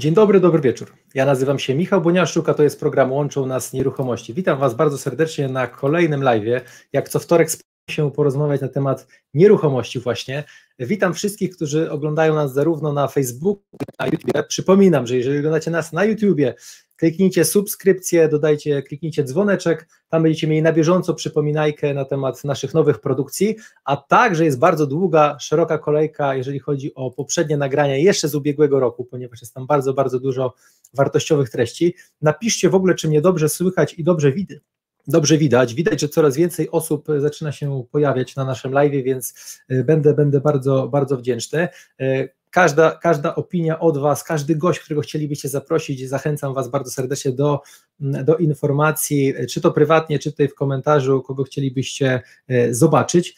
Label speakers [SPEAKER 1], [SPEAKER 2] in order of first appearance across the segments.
[SPEAKER 1] Dzień dobry, dobry wieczór. Ja nazywam się Michał Boniaszczuk, a to jest program Łączą Nas Nieruchomości. Witam Was bardzo serdecznie na kolejnym live. Jak co wtorek się porozmawiać na temat nieruchomości właśnie. Witam wszystkich, którzy oglądają nas zarówno na Facebooku, jak na YouTube. Przypominam, że jeżeli oglądacie nas na YouTubie, kliknijcie subskrypcję, dodajcie, kliknijcie dzwoneczek, tam będziecie mieli na bieżąco przypominajkę na temat naszych nowych produkcji, a także jest bardzo długa, szeroka kolejka, jeżeli chodzi o poprzednie nagrania jeszcze z ubiegłego roku, ponieważ jest tam bardzo, bardzo dużo wartościowych treści. Napiszcie w ogóle, czy mnie dobrze słychać i dobrze widać dobrze widać. Widać, że coraz więcej osób zaczyna się pojawiać na naszym live, więc y, będę, będę bardzo, bardzo wdzięczny. Każda, każda opinia od Was, każdy gość, którego chcielibyście zaprosić, zachęcam Was bardzo serdecznie do, mm, do informacji, czy to prywatnie, czy tutaj w komentarzu, kogo chcielibyście y, zobaczyć.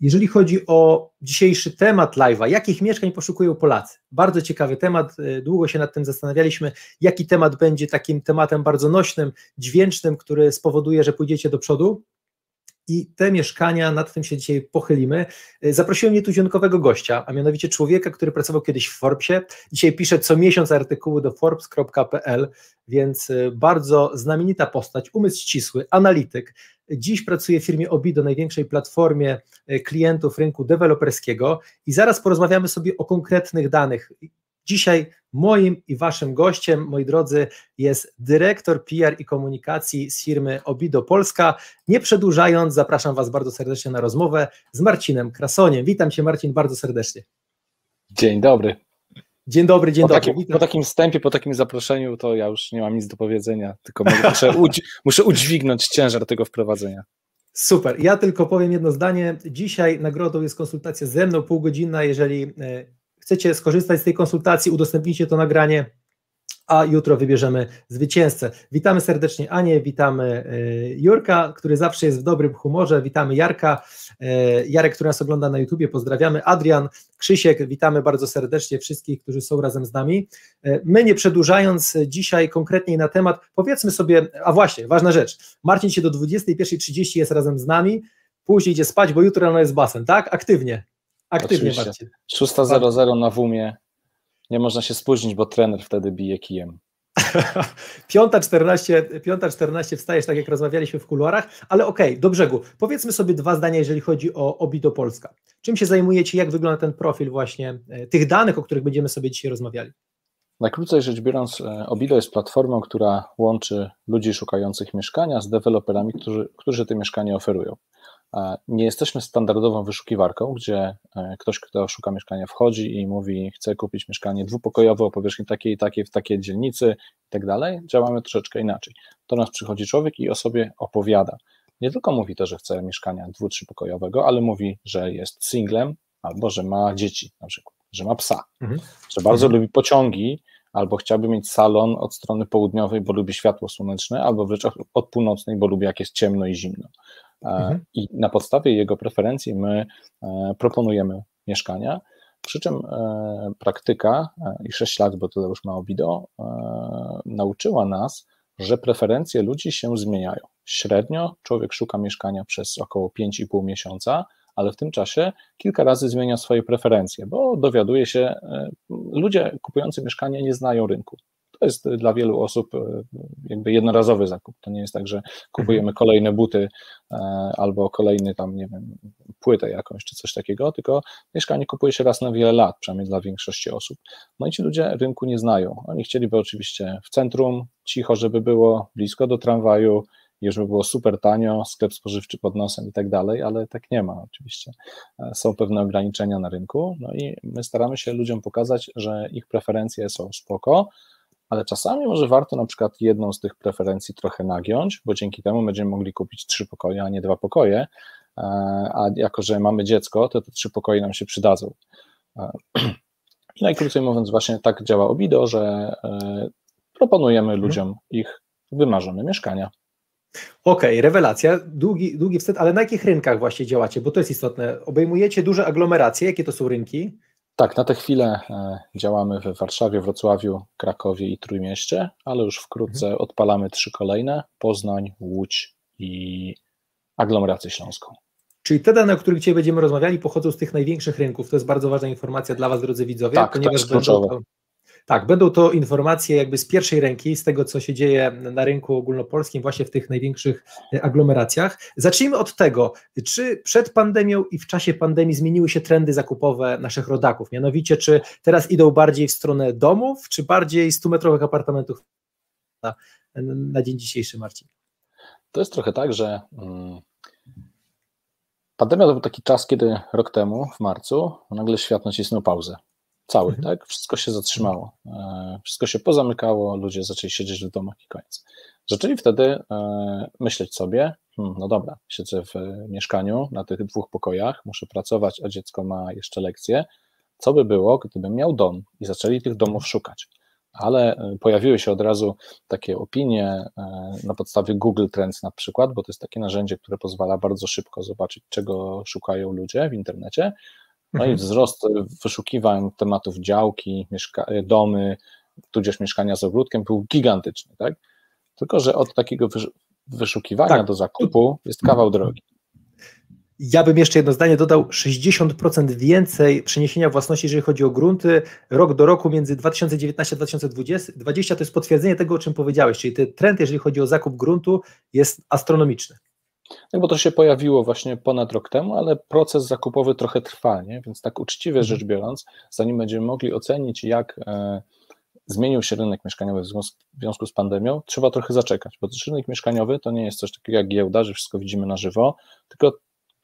[SPEAKER 1] Jeżeli chodzi o dzisiejszy temat live'a, jakich mieszkań poszukują Polacy? Bardzo ciekawy temat, e, długo się nad tym zastanawialiśmy, jaki temat będzie takim tematem bardzo nośnym, dźwięcznym, który spowoduje, że pójdziecie do przodu i te mieszkania, nad tym się dzisiaj pochylimy. E, zaprosiłem nietuzinkowego gościa, a mianowicie człowieka, który pracował kiedyś w Forbesie, dzisiaj pisze co miesiąc artykuły do forbes.pl, więc e, bardzo znamienita postać, umysł ścisły, analityk. Dziś pracuje w firmie Obido, największej platformie e, klientów rynku deweloperskiego i zaraz porozmawiamy sobie o konkretnych danych. Dzisiaj moim i waszym gościem, moi drodzy, jest dyrektor PR i komunikacji z firmy Obido Polska. Nie przedłużając, zapraszam was bardzo serdecznie na rozmowę z Marcinem Krasoniem. Witam cię Marcin bardzo serdecznie.
[SPEAKER 2] Dzień dobry.
[SPEAKER 1] Dzień dobry, dzień
[SPEAKER 2] po
[SPEAKER 1] dobry.
[SPEAKER 2] Takim, po takim wstępie, po takim zaproszeniu, to ja już nie mam nic do powiedzenia, tylko muszę, udź, muszę udźwignąć ciężar tego wprowadzenia.
[SPEAKER 1] Super. Ja tylko powiem jedno zdanie. Dzisiaj nagrodą jest konsultacja ze mną, półgodzinna. Jeżeli e, chcecie skorzystać z tej konsultacji, udostępnijcie to nagranie a jutro wybierzemy zwycięzcę. Witamy serdecznie Anię, witamy e, Jurka, który zawsze jest w dobrym humorze, witamy Jarka, e, Jarek, który nas ogląda na YouTubie, pozdrawiamy, Adrian, Krzysiek, witamy bardzo serdecznie wszystkich, którzy są razem z nami. E, my nie przedłużając dzisiaj konkretniej na temat, powiedzmy sobie, a właśnie, ważna rzecz, Marcin się do 21.30 jest razem z nami, później idzie spać, bo jutro rano jest basen, tak? Aktywnie. Aktywnie
[SPEAKER 2] Oczywiście. Marcin. 6.00 na WUMie nie można się spóźnić, bo trener wtedy bije kijem.
[SPEAKER 1] 5.14, 5.14 wstajesz, tak jak rozmawialiśmy w kuluarach, ale okej, okay, do brzegu. Powiedzmy sobie dwa zdania, jeżeli chodzi o Obido Polska. Czym się zajmujecie, jak wygląda ten profil właśnie e, tych danych, o których będziemy sobie dzisiaj rozmawiali?
[SPEAKER 2] Najkrócej rzecz biorąc, e, Obido jest platformą, która łączy ludzi szukających mieszkania z deweloperami, którzy, którzy te mieszkania oferują. Nie jesteśmy standardową wyszukiwarką, gdzie e, ktoś, kto szuka mieszkania, wchodzi i mówi: Chcę kupić mieszkanie dwupokojowe o powierzchni takiej i takiej, w takiej dzielnicy i tak dalej. Działamy troszeczkę inaczej. Do nas przychodzi człowiek i o sobie opowiada. Nie tylko mówi to, że chce mieszkania dwu, trzypokojowego, ale mówi, że jest singlem albo że ma dzieci, na przykład, że ma psa, mhm. że bardzo mhm. lubi pociągi, albo chciałby mieć salon od strony południowej, bo lubi światło słoneczne, albo wręcz od północnej, bo lubi jak jest ciemno i zimno. E, mhm. I na podstawie jego preferencji my e, proponujemy mieszkania. Przy czym e, praktyka i 6 lat, bo tyle już ma Obido, nauczyła nas, że preferencje ludzi się zmieniają. Średnio człowiek szuka mieszkania przez około 5,5 miesiąca, ale w tym czasie kilka razy zmienia swoje preferencje, bo dowiaduje się, ludzie kupujący mieszkanie nie znają rynku. To jest dla wielu osób e, jakby jednorazowy zakup. To nie jest tak, że kupujemy kolejne buty e, albo kolejny tam, nie wiem, płytę jakąś czy coś takiego, tylko mieszkanie kupuje się raz na wiele lat, przynajmniej dla większości osób. No i ci ludzie rynku nie znają. Oni chcieliby oczywiście w centrum, cicho, żeby było, blisko do tramwaju, i żeby było super tanio, sklep spożywczy pod nosem i tak dalej, ale tak nie ma oczywiście. E, są pewne ograniczenia na rynku, no i my staramy się ludziom pokazać, że ich preferencje są spoko, ale czasami może warto na przykład jedną z tych preferencji trochę nagiąć, bo dzięki temu będziemy mogli kupić trzy pokoje, a nie dwa pokoje, e, a jako, że mamy dziecko, to te trzy pokoje nam się przydadzą. E, I najkrócej mówiąc, właśnie tak działa Obido, że e, proponujemy mhm. ludziom ich wymarzone mieszkania.
[SPEAKER 1] Okej, okay, rewelacja, długi, długi wstęp, ale na jakich rynkach właśnie działacie? Bo to jest istotne. Obejmujecie duże aglomeracje, jakie to są rynki?
[SPEAKER 2] Tak, na tę chwilę e, działamy we Warszawie, Wrocławiu, Krakowie i Trójmieście, ale już wkrótce mhm. odpalamy trzy kolejne: Poznań, Łódź i aglomerację śląską.
[SPEAKER 1] Czyli te dane, o których dzisiaj będziemy rozmawiali, pochodzą z tych największych rynków. To jest bardzo ważna informacja dla Was, drodzy widzowie,
[SPEAKER 2] tak, ponieważ to jest kluczowe. To,
[SPEAKER 1] Tak, będą to informacje jakby z pierwszej ręki, z tego, co się dzieje na rynku ogólnopolskim, właśnie w tych największych e, aglomeracjach. Zacznijmy od tego, czy przed pandemią i w czasie pandemii zmieniły się trendy zakupowe naszych rodaków? Mianowicie, czy teraz idą bardziej w stronę domów, czy bardziej 100-metrowych apartamentów na, na dzień dzisiejszy, Marcin?
[SPEAKER 2] To jest trochę tak, że hmm, pandemia to był taki czas, kiedy rok temu, w marcu, nagle świat nacisnął pauzę. Cały, mhm. tak? Wszystko się zatrzymało. E, wszystko się pozamykało, ludzie zaczęli siedzieć w domach i koniec. Zaczęli wtedy e, myśleć sobie, hmm, no dobra, siedzę w mieszkaniu na tych dwóch pokojach, muszę pracować, a dziecko ma jeszcze lekcje. Co by było, gdybym miał dom? I zaczęli tych domów szukać ale e, pojawiły się od razu takie opinie na podstawie Google Trends na przykład, bo to jest takie narzędzie, które pozwala bardzo szybko zobaczyć, czego szukają ludzie w internecie. No mhm. i wzrost wyszukiwań tematów działki, mieszka domy, tudzież mieszkania z ogródkiem był gigantyczny, tak? Tylko, że od takiego wyszukiwania tak. do zakupu jest kawał drogi.
[SPEAKER 1] Ja bym jeszcze jedno zdanie dodał, 60% więcej przeniesienia własności, jeżeli chodzi o grunty, rok do roku między 2019 a 2020 to jest potwierdzenie tego, o czym powiedziałeś, czyli ten trend, jeżeli chodzi o zakup gruntu jest astronomiczny.
[SPEAKER 2] No bo to się pojawiło właśnie ponad rok temu, ale proces zakupowy trochę trwa, nie? więc tak uczciwie rzecz mhm. biorąc, zanim będziemy mogli ocenić, jak e, zmienił się rynek mieszkaniowy w związku z pandemią, trzeba trochę zaczekać, bo rynek mieszkaniowy to nie jest coś takiego jak giełda, że wszystko widzimy na żywo, tylko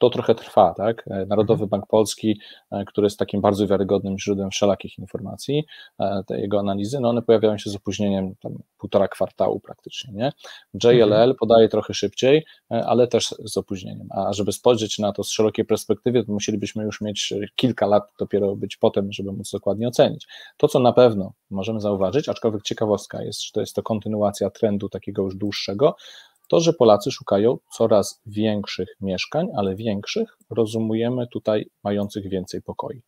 [SPEAKER 2] to trochę trwa, tak? E, Narodowy mhm. Bank Polski, e, który jest takim bardzo wiarygodnym źródłem wszelakich informacji, e, te jego analizy, no one pojawiają się z opóźnieniem tam półtora kwartału praktycznie, nie? JLL mhm. podaje trochę szybciej, ale też z opóźnieniem, a żeby spojrzeć na to z szerokiej perspektywy, to musielibyśmy już mieć kilka lat dopiero być potem, żeby móc dokładnie ocenić. To, co na pewno możemy zauważyć, aczkolwiek ciekawostka jest, że to jest to kontynuacja trendu takiego już dłuższego, to, że Polacy szukają coraz większych mieszkań, ale większych rozumujemy tutaj mających więcej pokoi.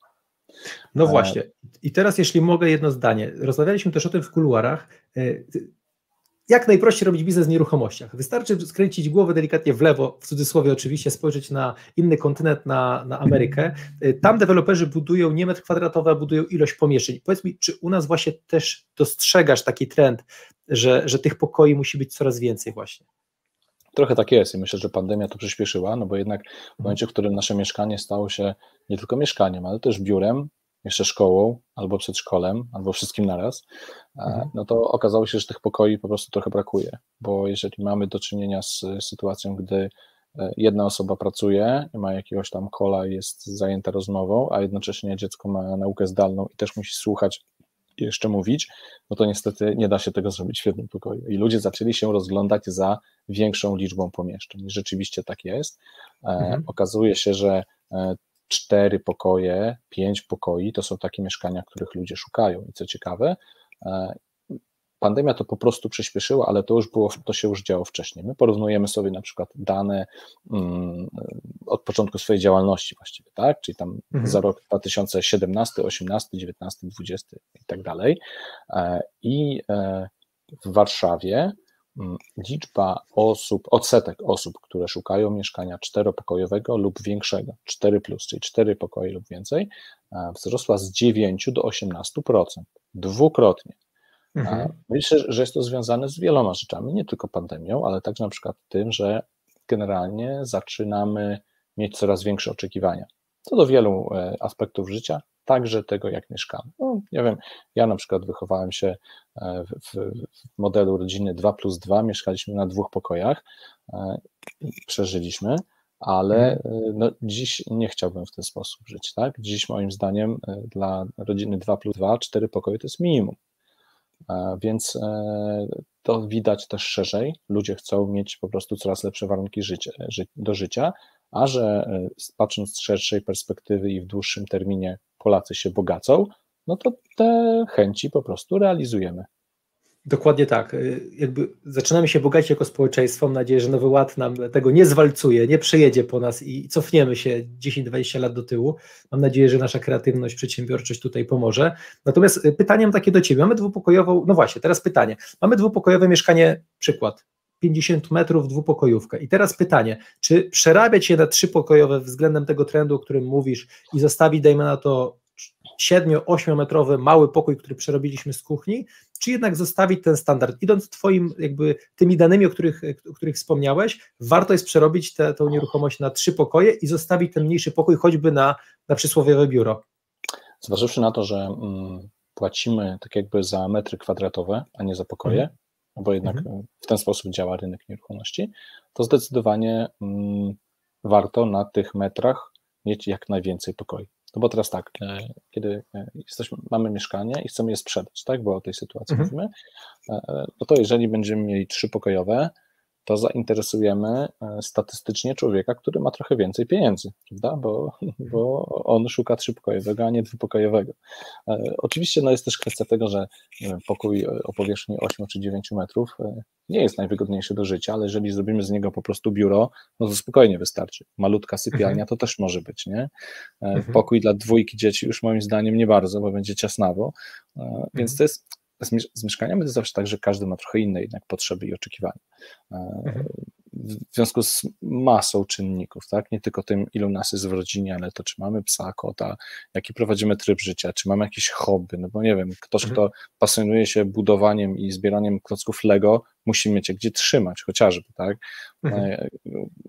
[SPEAKER 1] No właśnie. I teraz, jeśli mogę, jedno zdanie. Rozmawialiśmy też o tym w kuluarach. E, jak najprościej robić biznes w nieruchomościach? Wystarczy skręcić głowę delikatnie w lewo, w cudzysłowie oczywiście, spojrzeć na inny kontynent, na, na Amerykę. E, tam deweloperzy budują nie metr kwadratowy, a budują ilość pomieszczeń. Powiedz mi, czy u nas właśnie też dostrzegasz taki trend, że, że tych pokoi musi być coraz więcej właśnie?
[SPEAKER 2] Trochę tak jest i myślę, że pandemia to przyspieszyła, no bo jednak w momencie, w którym nasze mieszkanie stało się nie tylko mieszkaniem, ale też biurem, jeszcze szkołą, albo przedszkolem, albo wszystkim naraz, e, mhm. no to okazało się, że tych pokoi po prostu trochę brakuje, bo jeżeli mamy do czynienia z sytuacją, gdy e, jedna osoba pracuje, ma jakiegoś tam kola, jest zajęta rozmową, a jednocześnie dziecko ma naukę zdalną i też musi słuchać jeszcze mówić, no to niestety nie da się tego zrobić w jednym pokoju. I ludzie zaczęli się rozglądać za większą liczbą pomieszczeń. I rzeczywiście tak jest. E, mhm. Okazuje się, że e, cztery pokoje, pięć pokoi to są takie mieszkania, których ludzie szukają. I co ciekawe, e, pandemia to po prostu przyspieszyła, ale to już było, to się już działo wcześniej. My porównujemy sobie na przykład dane um, od początku swojej działalności właściwie, tak? Czyli tam mhm. za rok 2017, 18, 19, 20 i tak dalej. I w Warszawie Mm, liczba osób, odsetek osób, które szukają mieszkania czteropokojowego lub większego, 4 plus, czyli 4 pokoje lub więcej, e, wzrosła z 9 do 18%, dwukrotnie. Mhm. Myślę, że jest to związane z wieloma rzeczami, nie tylko pandemią, ale także na przykład tym, że generalnie zaczynamy mieć coraz większe oczekiwania co do wielu e, aspektów życia, także tego, jak mieszkamy. No, nie wiem, ja na przykład wychowałem się e, w, w modelu rodziny 2 plus 2, mieszkaliśmy na dwóch pokojach, e, przeżyliśmy, ale mhm. no, dziś nie chciałbym w ten sposób żyć. Tak? Dziś moim zdaniem dla rodziny 2 plus 2, 4 pokoje to jest minimum. Więc to widać też szerzej. Ludzie chcą mieć po prostu coraz lepsze warunki życia, do życia, a że e, patrząc z szerszej perspektywy i w dłuższym terminie Polacy się bogacą, no to te chęci po prostu realizujemy.
[SPEAKER 1] Dokładnie tak. E, jakby zaczynamy się bogacić jako społeczeństwo. Mam nadzieję, że Nowy Ład nam tego nie zwalcuje, nie przejedzie po nas i cofniemy się 10-20 lat do tyłu. Mam nadzieję, że nasza kreatywność, przedsiębiorczość tutaj pomoże. Natomiast e, pytanie mam takie do Ciebie. Mamy dwupokojową, no właśnie, teraz pytanie. Mamy dwupokojowe mieszkanie, przykład, 50 metrów dwupokojówkę. I teraz pytanie, czy przerabiać je na trzypokojowe względem tego trendu, o którym mówisz i zostawić, dajmy na to 7-8 metrowy mały pokój, który przerobiliśmy z kuchni, czy jednak zostawić ten standard? Idąc twoim, jakby tymi danymi, o których, o których wspomniałeś, warto jest przerobić tę nieruchomość na trzy pokoje i zostawić ten mniejszy pokój choćby na, na przysłowiowe biuro.
[SPEAKER 2] Zważywszy na to, że mm, płacimy tak jakby za metry kwadratowe, a nie za pokoje, mhm. bo jednak mhm. w ten sposób działa rynek nieruchomości, to zdecydowanie mm, warto na tych metrach mieć jak najwięcej pokoi. No bo teraz tak, e, kiedy e, jesteśmy, mamy mieszkanie i chcemy je sprzedać, tak, bo o tej sytuacji mhm. mówimy, e, no to jeżeli będziemy mieli trzy pokojowe, to zainteresujemy statystycznie człowieka, który ma trochę więcej pieniędzy, prawda? Bo, bo on szuka trzypokojowego, a nie dwupokojowego. Oczywiście no jest też kwestia tego, że pokój o powierzchni 8 czy 9 metrów nie jest najwygodniejszy do życia, ale jeżeli zrobimy z niego po prostu biuro, no to spokojnie wystarczy. Malutka sypialnia mhm. to też może być, nie? E, mhm. Pokój dla dwójki dzieci już moim zdaniem nie bardzo, bo będzie ciasnawo, e, więc mhm. to jest z mieszkaniami to zawsze tak, że każdy ma trochę inne jednak potrzeby i oczekiwania. E, w związku z masą czynników, tak? Nie tylko tym, ilu nas jest w rodzinie, ale to, czy mamy psa, kota, jaki prowadzimy tryb życia, czy mamy jakieś hobby, no bo nie wiem, ktoś, mhm. kto pasjonuje się budowaniem i zbieraniem klocków Lego, musi mieć gdzie trzymać, chociażby, tak? Mhm. E,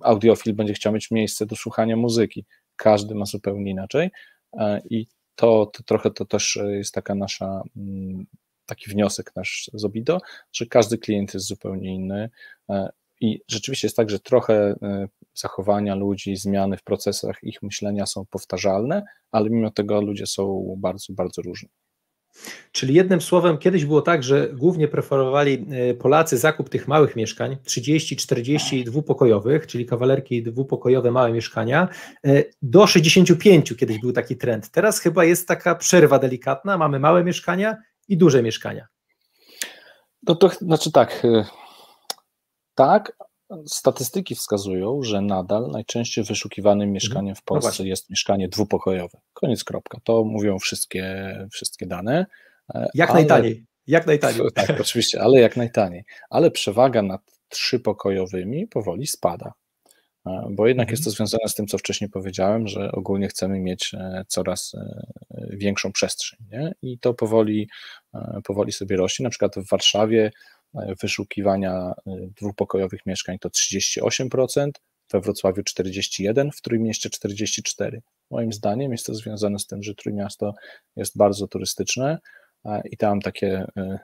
[SPEAKER 2] audiofil będzie chciał mieć miejsce do słuchania muzyki. Każdy ma zupełnie inaczej e, i to, to trochę to też jest taka nasza mm, taki wniosek nasz z Obido, że każdy klient jest zupełnie inny e, i rzeczywiście jest tak, że trochę e, zachowania ludzi, zmiany w procesach ich myślenia są powtarzalne, ale mimo tego ludzie są bardzo, bardzo różni.
[SPEAKER 1] Czyli jednym słowem, kiedyś było tak, że głównie preferowali e, Polacy zakup tych małych mieszkań, 30, 40 dwupokojowych, czyli kawalerki dwupokojowe, małe mieszkania, do 65 kiedyś był taki trend. Teraz chyba jest taka przerwa delikatna, mamy małe mieszkania i duże mieszkania.
[SPEAKER 2] No to znaczy tak, tak, statystyki wskazują, że nadal najczęściej wyszukiwanym mhm. mieszkaniem w no Polsce no jest mieszkanie dwupokojowe. Koniec kropka. To mówią wszystkie, wszystkie dane.
[SPEAKER 1] E, jak ale, najtaniej. Jak najtaniej.
[SPEAKER 2] Tak, oczywiście, ale jak najtaniej. Ale przewaga nad trzypokojowymi powoli spada. E, bo jednak mhm. jest to związane z tym, co wcześniej powiedziałem, że ogólnie chcemy mieć e, coraz większą przestrzeń. Nie? I to powoli, powoli sobie rośnie. Na przykład w Warszawie wyszukiwania dwupokojowych mieszkań to 38%, we Wrocławiu 41%, w Trójmieście 44%. Moim zdaniem jest to związane z tym, że Trójmiasto jest bardzo turystyczne, i tam takie e,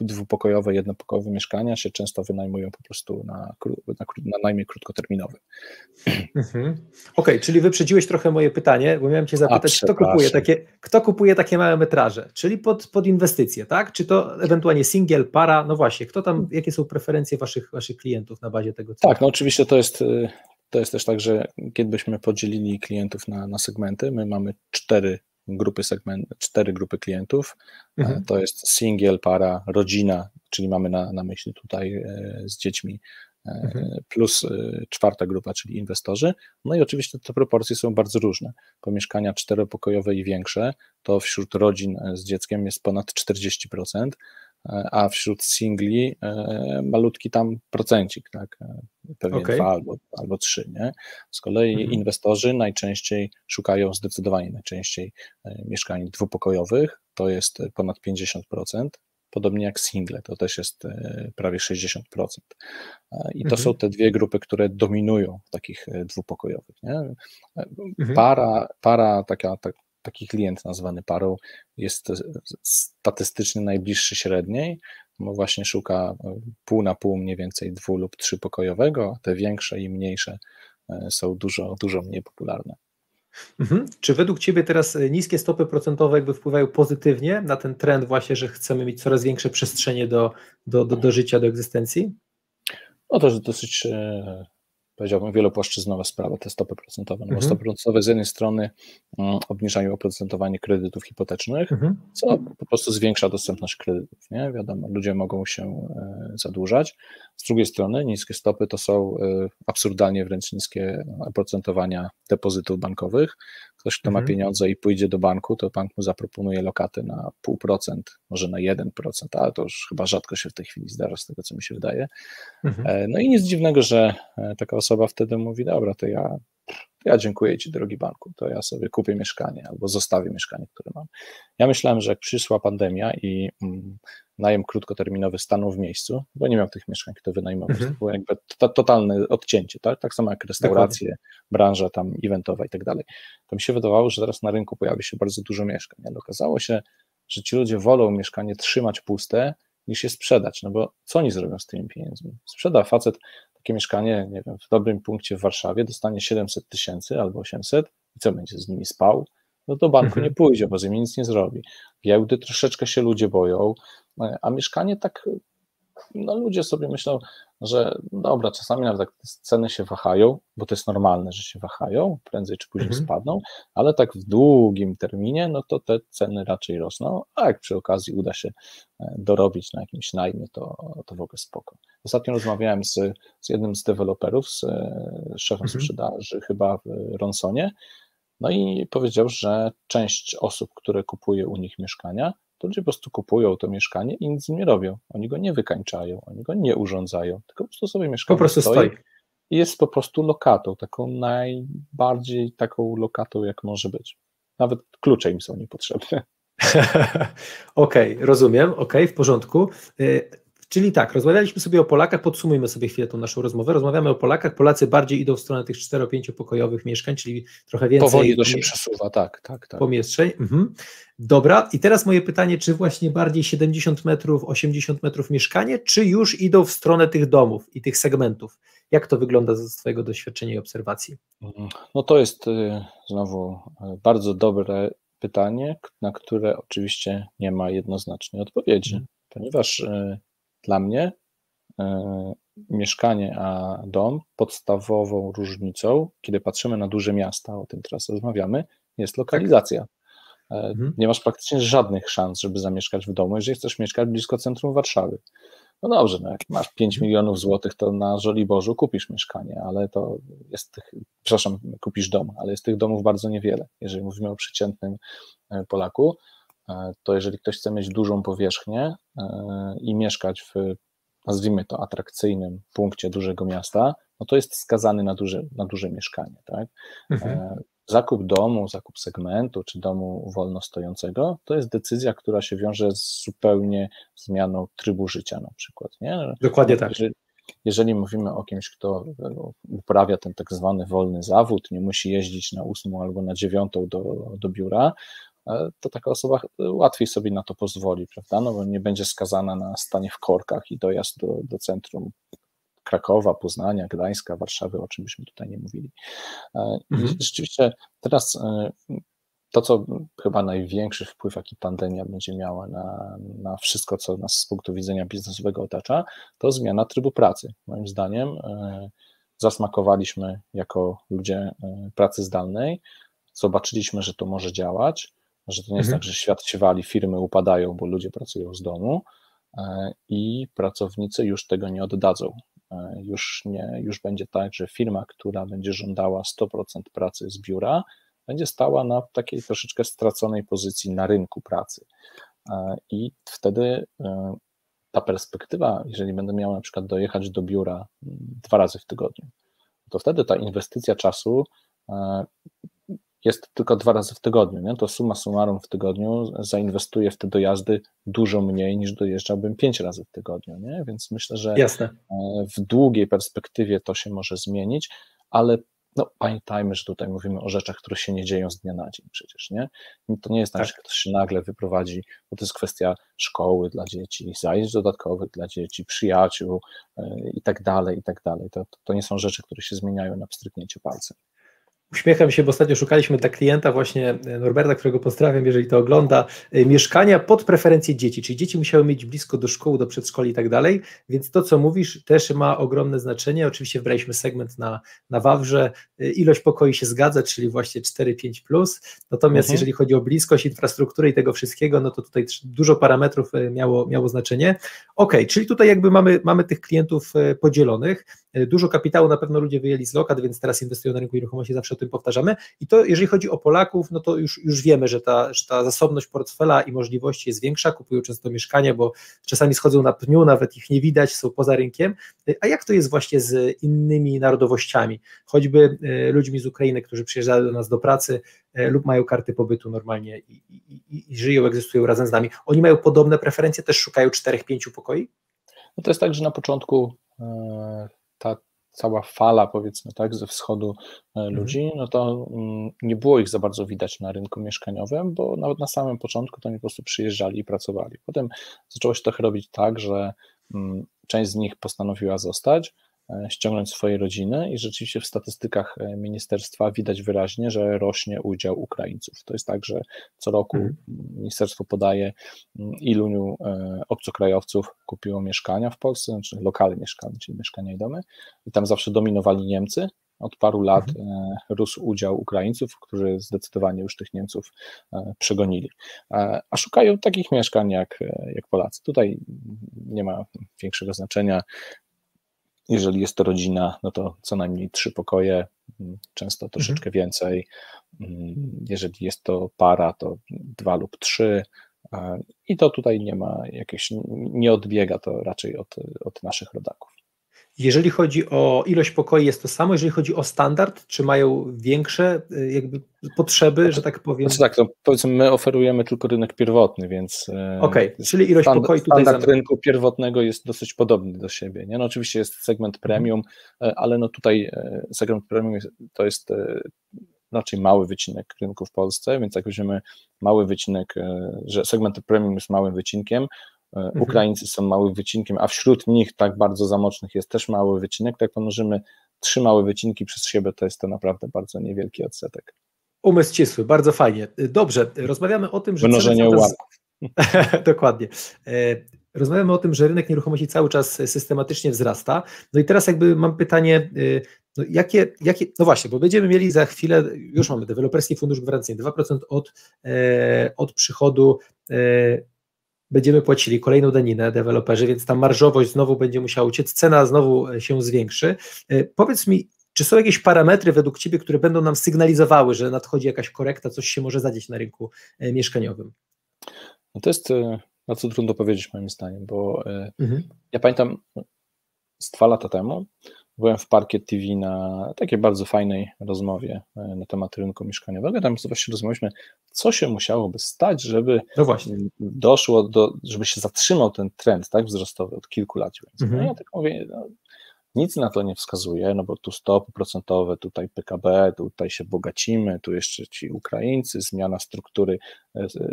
[SPEAKER 2] dwupokojowe, jednopokojowe mieszkania się często wynajmują po prostu na, na, na najmie krótkoterminowy.
[SPEAKER 1] Mhm. Okej, okay, czyli wyprzedziłeś trochę moje pytanie, bo miałem Cię zapytać, kto kupuje, takie, kto kupuje takie małe metraże, czyli pod, pod inwestycje, tak? Czy to ewentualnie single, para, no właśnie, kto tam, jakie są preferencje Waszych, waszych klientów na bazie tego?
[SPEAKER 2] Tak, no oczywiście to jest y, to jest też tak, że kiedybyśmy podzielili klientów na, na segmenty, my mamy cztery grupy segment, cztery grupy klientów. E, mhm. To jest single, para, rodzina, czyli mamy na, na myśli tutaj e, z dziećmi, e, mhm. plus czwarta grupa, czyli inwestorzy. No i oczywiście te proporcje są bardzo różne. Pomieszkania czteropokojowe i większe to wśród rodzin z dzieckiem jest ponad 40%, a wśród singli e, malutki tam procencik, tak, e, pewnie okay. dwa albo, albo trzy, nie? Z kolei mhm. inwestorzy najczęściej szukają zdecydowanie najczęściej e, mieszkań dwupokojowych, to jest ponad 50%, podobnie jak single, to też jest prawie 60%. I to mhm. są te dwie grupy, które dominują w takich dwupokojowych. Nie? Mhm. Para, para taka, tak, taki klient nazwany parą jest statystycznie najbliższy średniej, bo właśnie szuka e, pół na pół mniej więcej dwu lub trzypokojowego, a te większe i mniejsze e, są dużo, dużo mniej popularne.
[SPEAKER 1] Mhm. Czy według Ciebie teraz e, niskie stopy procentowe jakby wpływają pozytywnie na ten trend właśnie, że chcemy mieć coraz większe przestrzenie do, do, do, do życia, do egzystencji?
[SPEAKER 2] No to jest dosyć powiedziałbym, wielopłaszczyznowa sprawa, te stopy procentowe. No mhm. stopy procentowe z jednej strony um, obniżają oprocentowanie kredytów hipotecznych, mhm. co po prostu zwiększa dostępność kredytów. Nie? Wiadomo, ludzie mogą się e, zadłużać. Z drugiej strony niskie stopy to są e, absurdalnie wręcz niskie oprocentowania depozytów bankowych. Ktoś, kto mhm. ma pieniądze i pójdzie do banku, to bank mu zaproponuje lokaty na pół procent, może na 1%, ale to już chyba rzadko się w tej chwili zdarza, z tego co mi się wydaje. Mhm. E, no i nic dziwnego, że taka osoba wtedy mówi, dobra, to ja to ja dziękuję Ci, drogi banku, to ja sobie kupię mieszkanie albo zostawię mieszkanie, które mam. Ja myślałem, że jak przyszła pandemia i mm, najem krótkoterminowy stanął w miejscu, bo nie miał tych mieszkań, kto wynajmować. Mhm. To było jakby to, totalne odcięcie, tak? tak samo jak restauracje, Dokładnie. branża tam eventowa i tak dalej. To mi się wydawało, że teraz na rynku pojawi się bardzo dużo mieszkań, ale okazało się, że ci ludzie wolą mieszkanie trzymać puste, niż je sprzedać, no bo co oni zrobią z tymi pieniędzmi? Sprzeda facet takie mieszkanie, nie wiem, w dobrym punkcie w Warszawie, dostanie 700 tysięcy albo 800 i co będzie z nimi spał? No do banku mhm. nie pójdzie, bo z nimi nic nie zrobi. Giełdy troszeczkę się ludzie boją, e, a mieszkanie tak no ludzie sobie myślą, że dobra, czasami nawet ceny się wahają, bo to jest normalne, że się wahają, prędzej czy później mhm. spadną, ale tak w długim terminie, no to te ceny raczej rosną, a jak przy okazji uda się e, dorobić na jakimś najmie, to, to w ogóle spoko. Ostatnio rozmawiałem z, z jednym z deweloperów, z, z szefem mhm. sprzedaży chyba w Ronsonie, no i powiedział, że część osób, które kupuje u nich mieszkania, to ludzie po prostu kupują to mieszkanie i nic z nim nie robią. Oni go nie wykańczają, oni go nie urządzają, tylko po prostu sobie mieszkanie
[SPEAKER 1] po prostu stoi. stoi.
[SPEAKER 2] I jest po prostu lokatą, taką najbardziej taką lokatą, jak może być. Nawet klucze im są niepotrzebne.
[SPEAKER 1] Okej, okay, rozumiem, okej, okay, w porządku. Czyli tak, rozmawialiśmy sobie o Polakach, podsumujmy sobie chwilę tą naszą rozmowę. Rozmawiamy o Polakach. Polacy bardziej idą w stronę tych 4-5 pokojowych mieszkań, czyli trochę więcej.
[SPEAKER 2] Powoli to się przesuwa, tak, tak, tak.
[SPEAKER 1] Pomieszczeń. Mhm. Dobra, i teraz moje pytanie, czy właśnie bardziej 70 metrów, 80 metrów mieszkanie, czy już idą w stronę tych domów i tych segmentów? Jak to wygląda z Twojego doświadczenia i obserwacji?
[SPEAKER 2] No to jest y, znowu y, bardzo dobre pytanie, na które oczywiście nie ma jednoznacznej odpowiedzi, mhm. ponieważ y, dla mnie e, mieszkanie a dom, podstawową różnicą, kiedy patrzymy na duże miasta, o tym teraz rozmawiamy, jest lokalizacja. Tak. Mhm. Nie masz praktycznie żadnych szans, żeby zamieszkać w domu, jeżeli chcesz mieszkać blisko centrum Warszawy. No dobrze, no jak masz 5 mhm. milionów złotych, to na Żoliborzu kupisz mieszkanie, ale to jest tych, przepraszam, kupisz dom, ale jest tych domów bardzo niewiele. Jeżeli mówimy o przeciętnym e, Polaku, E, to jeżeli ktoś chce mieć dużą powierzchnię e, i mieszkać w, nazwijmy to, atrakcyjnym punkcie dużego miasta, no to jest skazany na duże, na duże mieszkanie. Tak? Mhm. E, zakup domu, zakup segmentu czy domu wolno stojącego to jest decyzja, która się wiąże z zupełnie zmianą trybu życia na przykład. Nie?
[SPEAKER 1] Dokładnie tak.
[SPEAKER 2] Jeżeli, jeżeli mówimy o kimś, kto uprawia ten tak zwany wolny zawód, nie musi jeździć na ósmą albo na dziewiątą do, do biura, E, to taka osoba łatwiej sobie na to pozwoli, prawda? No bo nie będzie skazana na stanie w korkach i dojazd do, do centrum Krakowa, Poznania, Gdańska, Warszawy, o czym byśmy tutaj nie mówili. E, mhm. Rzeczywiście teraz e, to, co chyba największy wpływ, jaki pandemia będzie miała na, na wszystko, co nas z punktu widzenia biznesowego otacza, to zmiana trybu pracy. Moim zdaniem zasmakowaliśmy jako ludzie pracy zdalnej, zobaczyliśmy, że to może działać, że to nie jest mhm. tak, że świat się wali, firmy upadają, bo ludzie pracują z domu e, i pracownicy już tego nie oddadzą. E, już, nie, już będzie tak, że firma, która będzie żądała 100% pracy z biura, będzie stała na takiej troszeczkę straconej pozycji na rynku pracy. E, I wtedy ta perspektywa, jeżeli będę miał na przykład dojechać do biura dwa razy w tygodniu, to wtedy ta inwestycja czasu jest tylko dwa razy w tygodniu, nie? to suma summarum w tygodniu zainwestuję w te dojazdy dużo mniej niż dojeżdżałbym pięć razy w tygodniu, nie? więc myślę, że
[SPEAKER 1] Jasne.
[SPEAKER 2] E, w długiej perspektywie to się może zmienić, ale no, pamiętajmy, że tutaj mówimy o rzeczach, które się nie dzieją z dnia na dzień przecież, nie? To nie jest tak, tak. że ktoś się nagle wyprowadzi, bo to jest kwestia szkoły dla dzieci, zajęć dodatkowych dla dzieci, przyjaciół yy, i tak dalej, i tak dalej. To, to nie są rzeczy, które się zmieniają na pstryknięcie palcem.
[SPEAKER 1] Uśmiecham się, bo ostatnio szukaliśmy dla klienta właśnie e, Norberta, którego pozdrawiam, jeżeli to ogląda, e, mieszkania pod preferencje dzieci, czyli dzieci musiały mieć blisko do szkół, do przedszkoli i tak dalej, więc to, co mówisz, też ma ogromne znaczenie. Oczywiście wybraliśmy segment na, na Wawrze, e, ilość pokoi się zgadza, czyli właśnie 4-5+, plus. natomiast mhm. jeżeli chodzi o bliskość infrastruktury i tego wszystkiego, no to tutaj dużo parametrów miało, miało znaczenie. Ok, czyli tutaj jakby mamy, mamy tych klientów podzielonych, dużo kapitału na pewno ludzie wyjęli z lokat, więc teraz inwestują na rynku nieruchomości zawsze tym powtarzamy. I to, jeżeli chodzi o Polaków, no to już, już wiemy, że ta, że ta zasobność portfela i możliwości jest większa, kupują często mieszkania, bo czasami schodzą na pniu, nawet ich nie widać, są poza rynkiem. A jak to jest właśnie z innymi narodowościami, choćby e, ludźmi z Ukrainy, którzy przyjeżdżają do nas do pracy e, lub mają karty pobytu normalnie i, i, i żyją, egzystują razem z nami. Oni mają podobne preferencje, też szukają czterech, pięciu pokoi?
[SPEAKER 2] No to jest tak, że na początku e, ta cała fala, powiedzmy tak, ze wschodu mhm. ludzi, no to mm, nie było ich za bardzo widać na rynku mieszkaniowym, bo nawet na samym początku to oni po prostu przyjeżdżali i pracowali. Potem zaczęło się trochę robić tak, że mm, część z nich postanowiła zostać, E, ściągnąć swoje rodziny i rzeczywiście w statystykach e, ministerstwa widać wyraźnie, że rośnie udział Ukraińców. To jest tak, że co roku mhm. ministerstwo podaje, ilu e, obcokrajowców kupiło mieszkania w Polsce, znaczy lokale mieszkalne, czyli mieszkania i domy, i tam zawsze dominowali Niemcy. Od paru lat mhm. rósł udział Ukraińców, którzy zdecydowanie już tych Niemców przegonili. A szukają takich mieszkań jak, jak Polacy. Tutaj nie ma większego znaczenia, jeżeli jest to rodzina, no to co najmniej trzy pokoje, mm, często troszeczkę mhm. więcej. Mm, jeżeli jest to para, to dwa lub trzy. I to tutaj nie ma jakiegoś, nie odbiega to raczej od, od naszych rodaków.
[SPEAKER 1] Jeżeli chodzi o ilość pokoi, jest to samo. Jeżeli chodzi o standard, czy mają większe y, jakby potrzeby, że tak powiem?
[SPEAKER 2] Znaczy tak, to powiedzmy, my oferujemy tylko rynek pierwotny, więc.
[SPEAKER 1] E, Okej, okay, czyli ilość pokoi
[SPEAKER 2] tutaj. Standard rynku pierwotnego jest dosyć podobny do siebie. Nie? No oczywiście jest segment mhm. premium, hmm. ale no tutaj segment premium to jest raczej mały wycinek rynku w Polsce, więc jak weźmiemy mały wycinek, że segment premium jest małym wycinkiem. Ukraińcy są małym wycinkiem, a wśród nich tak bardzo zamocznych jest też mały wycinek. Tak pomnożymy trzy małe wycinki przez siebie, to jest to naprawdę bardzo niewielki odsetek.
[SPEAKER 1] Umysł ścisły, bardzo fajnie. Dobrze, rozmawiamy o tym, że.
[SPEAKER 2] Wynoszenie ułamków.
[SPEAKER 1] Dokładnie. E, rozmawiamy o tym, że rynek nieruchomości cały czas systematycznie wzrasta. No i teraz jakby mam pytanie, e, no jakie, jakie, no właśnie, bo będziemy mieli za chwilę, już mamy deweloperski fundusz gwarancyjny, 2% od, od przychodu będziemy płacili kolejną daninę deweloperzy, więc ta marżowość znowu będzie musiała uciec, cena znowu się zwiększy. E, powiedz mi, czy są jakieś parametry według Ciebie, które będą nam sygnalizowały, że nadchodzi jakaś korekta, coś się może zadzieć na rynku e, mieszkaniowym?
[SPEAKER 2] No to jest e, bardzo trudno powiedzieć moim zdaniem, bo mhm. ja pamiętam z dwa lata temu byłem w Parkiet TV na takiej bardzo fajnej rozmowie e, na temat rynku mieszkaniowego. Tam właśnie rozmawialiśmy, co się musiałoby stać, żeby no właśnie. doszło do, żeby się zatrzymał ten trend tak, wzrostowy od kilku lat. Więc mhm. no ja tak mówię, no, nic na to nie wskazuje, no bo tu stopy procentowe, tutaj PKB, tutaj się bogacimy, tu jeszcze ci Ukraińcy, zmiana struktury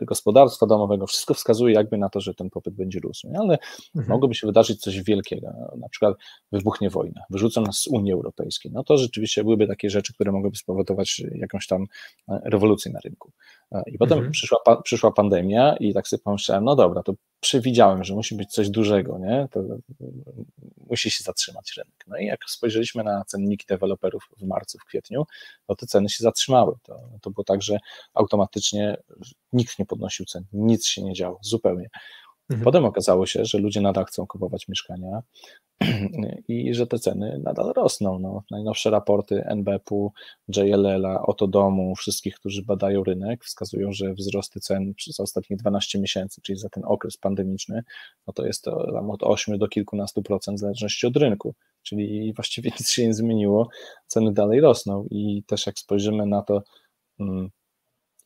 [SPEAKER 2] gospodarstwa domowego, wszystko wskazuje jakby na to, że ten popyt będzie rósł, ale mhm. mogłoby się wydarzyć coś wielkiego, na przykład wybuchnie wojna, wyrzucą nas z Unii Europejskiej, no to rzeczywiście byłyby takie rzeczy, które mogłyby spowodować jakąś tam e, rewolucję na rynku. E, I potem mhm. przyszła, przyszła pandemia i tak sobie pomyślałem, no dobra, to przewidziałem, że musi być coś dużego, nie? To musi się zatrzymać rynek. No i jak spojrzeliśmy na cenniki deweloperów w marcu, w kwietniu, no to ceny się zatrzymały. To, to było tak, że automatycznie nikt nie podnosił cen, nic się nie działo, zupełnie. Mhm. Potem okazało się, że ludzie nadal chcą kupować mieszkania i że te ceny nadal rosną. No, najnowsze raporty NBP-u, JLL-a, Oto Domu, wszystkich, którzy badają rynek, wskazują, że wzrosty cen przez ostatnie 12 miesięcy, czyli za ten okres pandemiczny, no to jest to tam od 8 do kilkunastu procent w zależności od rynku. Czyli właściwie nic się nie zmieniło, ceny dalej rosną i też jak spojrzymy na to, mm,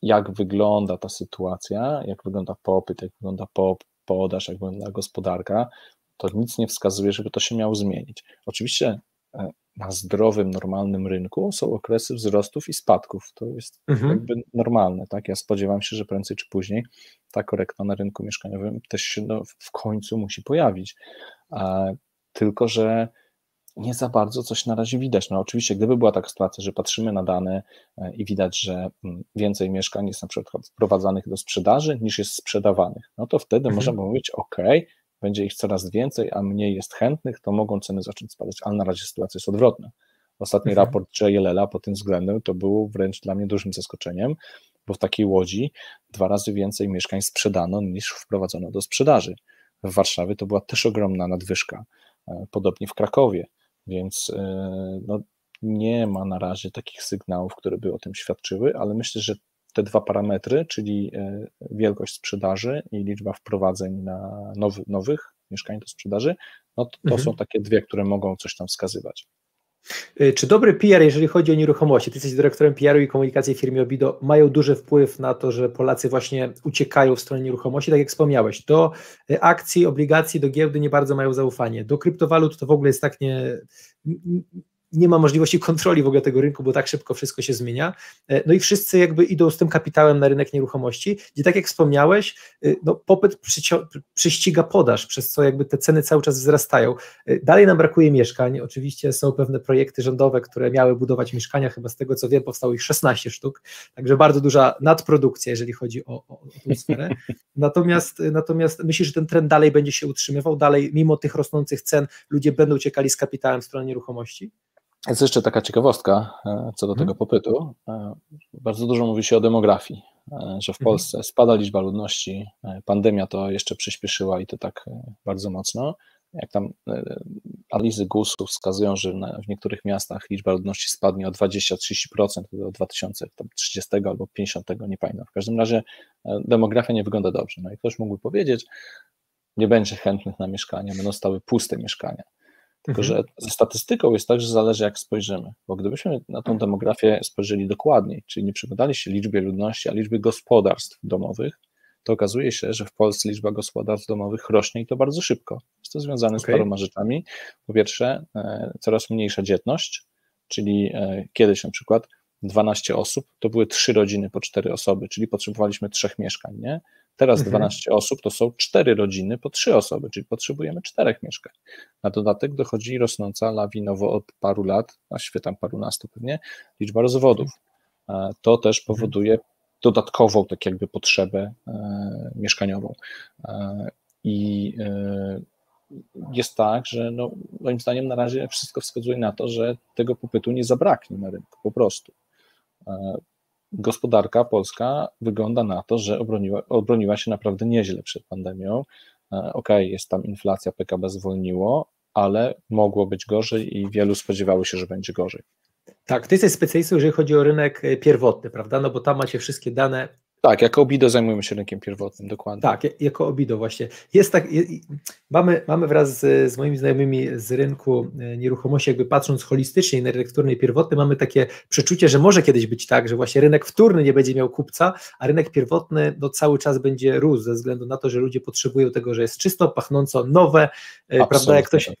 [SPEAKER 2] jak wygląda ta sytuacja, jak wygląda popyt, jak wygląda pop, podaż, jak wygląda gospodarka, to nic nie wskazuje, żeby to się miało zmienić. Oczywiście e, na zdrowym, normalnym rynku są okresy wzrostów i spadków. To jest mhm. jakby normalne, tak? Ja spodziewam się, że prędzej czy później ta korekta na rynku mieszkaniowym też się no, w końcu musi pojawić. Tylko, że nie za bardzo coś na razie widać. No oczywiście, gdyby była taka sytuacja, że patrzymy na dane e, i widać, że mm, więcej mieszkań jest na przykład wprowadzanych do sprzedaży niż jest sprzedawanych, no to wtedy mhm. możemy mówić, ok, będzie ich coraz więcej, a mniej jest chętnych, to mogą ceny zacząć spadać, ale na razie sytuacja jest odwrotna. Ostatni mhm. raport JLL-a pod tym względem to był wręcz dla mnie dużym zaskoczeniem, bo w takiej łodzi dwa razy więcej mieszkań sprzedano niż wprowadzono do sprzedaży. W Warszawie to była też ogromna nadwyżka, e, podobnie w Krakowie. Więc e, no, nie ma na razie takich sygnałów, które by o tym świadczyły, ale myślę, że te dwa parametry, czyli e, wielkość sprzedaży i liczba wprowadzeń na nowy, nowych mieszkań do sprzedaży, no to, to mhm. są takie dwie, które mogą coś tam wskazywać.
[SPEAKER 1] Y, czy dobry PR, jeżeli chodzi o nieruchomości, ty jesteś dyrektorem PR-u i komunikacji w firmie Obido, mają duży wpływ na to, że Polacy właśnie uciekają w stronę nieruchomości, tak jak wspomniałeś, do y, akcji, obligacji, do giełdy nie bardzo mają zaufanie, do kryptowalut to w ogóle jest tak nie, nie ma możliwości kontroli w ogóle tego rynku, bo tak szybko wszystko się zmienia. E, no i wszyscy jakby idą z tym kapitałem na rynek nieruchomości, gdzie tak jak wspomniałeś, e, no popyt przyściga podaż, przez co jakby te ceny cały czas wzrastają. E, dalej nam brakuje mieszkań, oczywiście są pewne projekty rządowe, które miały budować mieszkania, chyba z tego co wiem powstało ich 16 sztuk, także bardzo duża nadprodukcja, jeżeli chodzi o, o, o tę sferę. Natomiast, natomiast myślę, że ten trend dalej będzie się utrzymywał, dalej mimo tych rosnących cen ludzie będą uciekali z kapitałem w stronę nieruchomości?
[SPEAKER 2] Jest jeszcze taka ciekawostka e, co do mhm. tego popytu. E, bardzo dużo mówi się o demografii, e, że w mhm. Polsce spada liczba ludności, pandemia to jeszcze przyspieszyła i to tak bardzo mocno. Jak tam analizy GUS-u wskazują, że w niektórych miastach liczba ludności spadnie o 20-30% do 2030 albo 50, nie pamiętam. W każdym razie demografia nie wygląda dobrze. No i ktoś mógłby powiedzieć, nie będzie chętnych na mieszkania, będą stały puste mieszkania. Tylko, mhm. że ze statystyką jest tak, że zależy jak spojrzymy, bo gdybyśmy na tą demografię spojrzeli dokładniej, czyli nie przyglądali się liczbie ludności, a liczbie gospodarstw domowych, to okazuje się, że w Polsce liczba gospodarstw domowych rośnie i to bardzo szybko. Jest to związane okay. z paroma rzeczami. Po pierwsze, e, coraz mniejsza dzietność, czyli e, kiedyś na przykład 12 osób, to były trzy rodziny po cztery osoby, czyli potrzebowaliśmy trzech mieszkań, nie? Teraz mhm. 12 osób to są cztery rodziny po trzy osoby, czyli potrzebujemy czterech mieszkań. Na dodatek dochodzi rosnąca lawinowo od paru lat, a świetam parunastu pewnie, liczba rozwodów. E, to też mhm. powoduje dodatkową tak jakby potrzebę e, mieszkaniową. E, I jest tak, że no, moim zdaniem na razie wszystko wskazuje na to, że tego popytu nie zabraknie na rynku po prostu gospodarka polska wygląda na to, że obroniła, obroniła się naprawdę nieźle przed pandemią. E, ok, jest tam inflacja, PKB zwolniło, ale mogło być gorzej i wielu spodziewało się, że będzie gorzej.
[SPEAKER 1] Tak, ty jesteś specjalistą, jeżeli chodzi o rynek e, pierwotny, prawda? No bo tam macie wszystkie dane
[SPEAKER 2] tak, jako Obido zajmujemy się rynkiem pierwotnym, dokładnie.
[SPEAKER 1] Tak, jako Obido właśnie. Jest tak, mamy, mamy wraz z, z moimi znajomymi z rynku e, nieruchomości, jakby patrząc holistycznie na rynek wtórny i pierwotny, mamy takie przeczucie, że może kiedyś być tak, że właśnie rynek wtórny nie będzie miał kupca, a rynek pierwotny no, cały czas będzie rósł ze względu na to, że ludzie potrzebują tego, że jest czysto, pachnąco, nowe, Absolutnie prawda, jak ktoś, tak.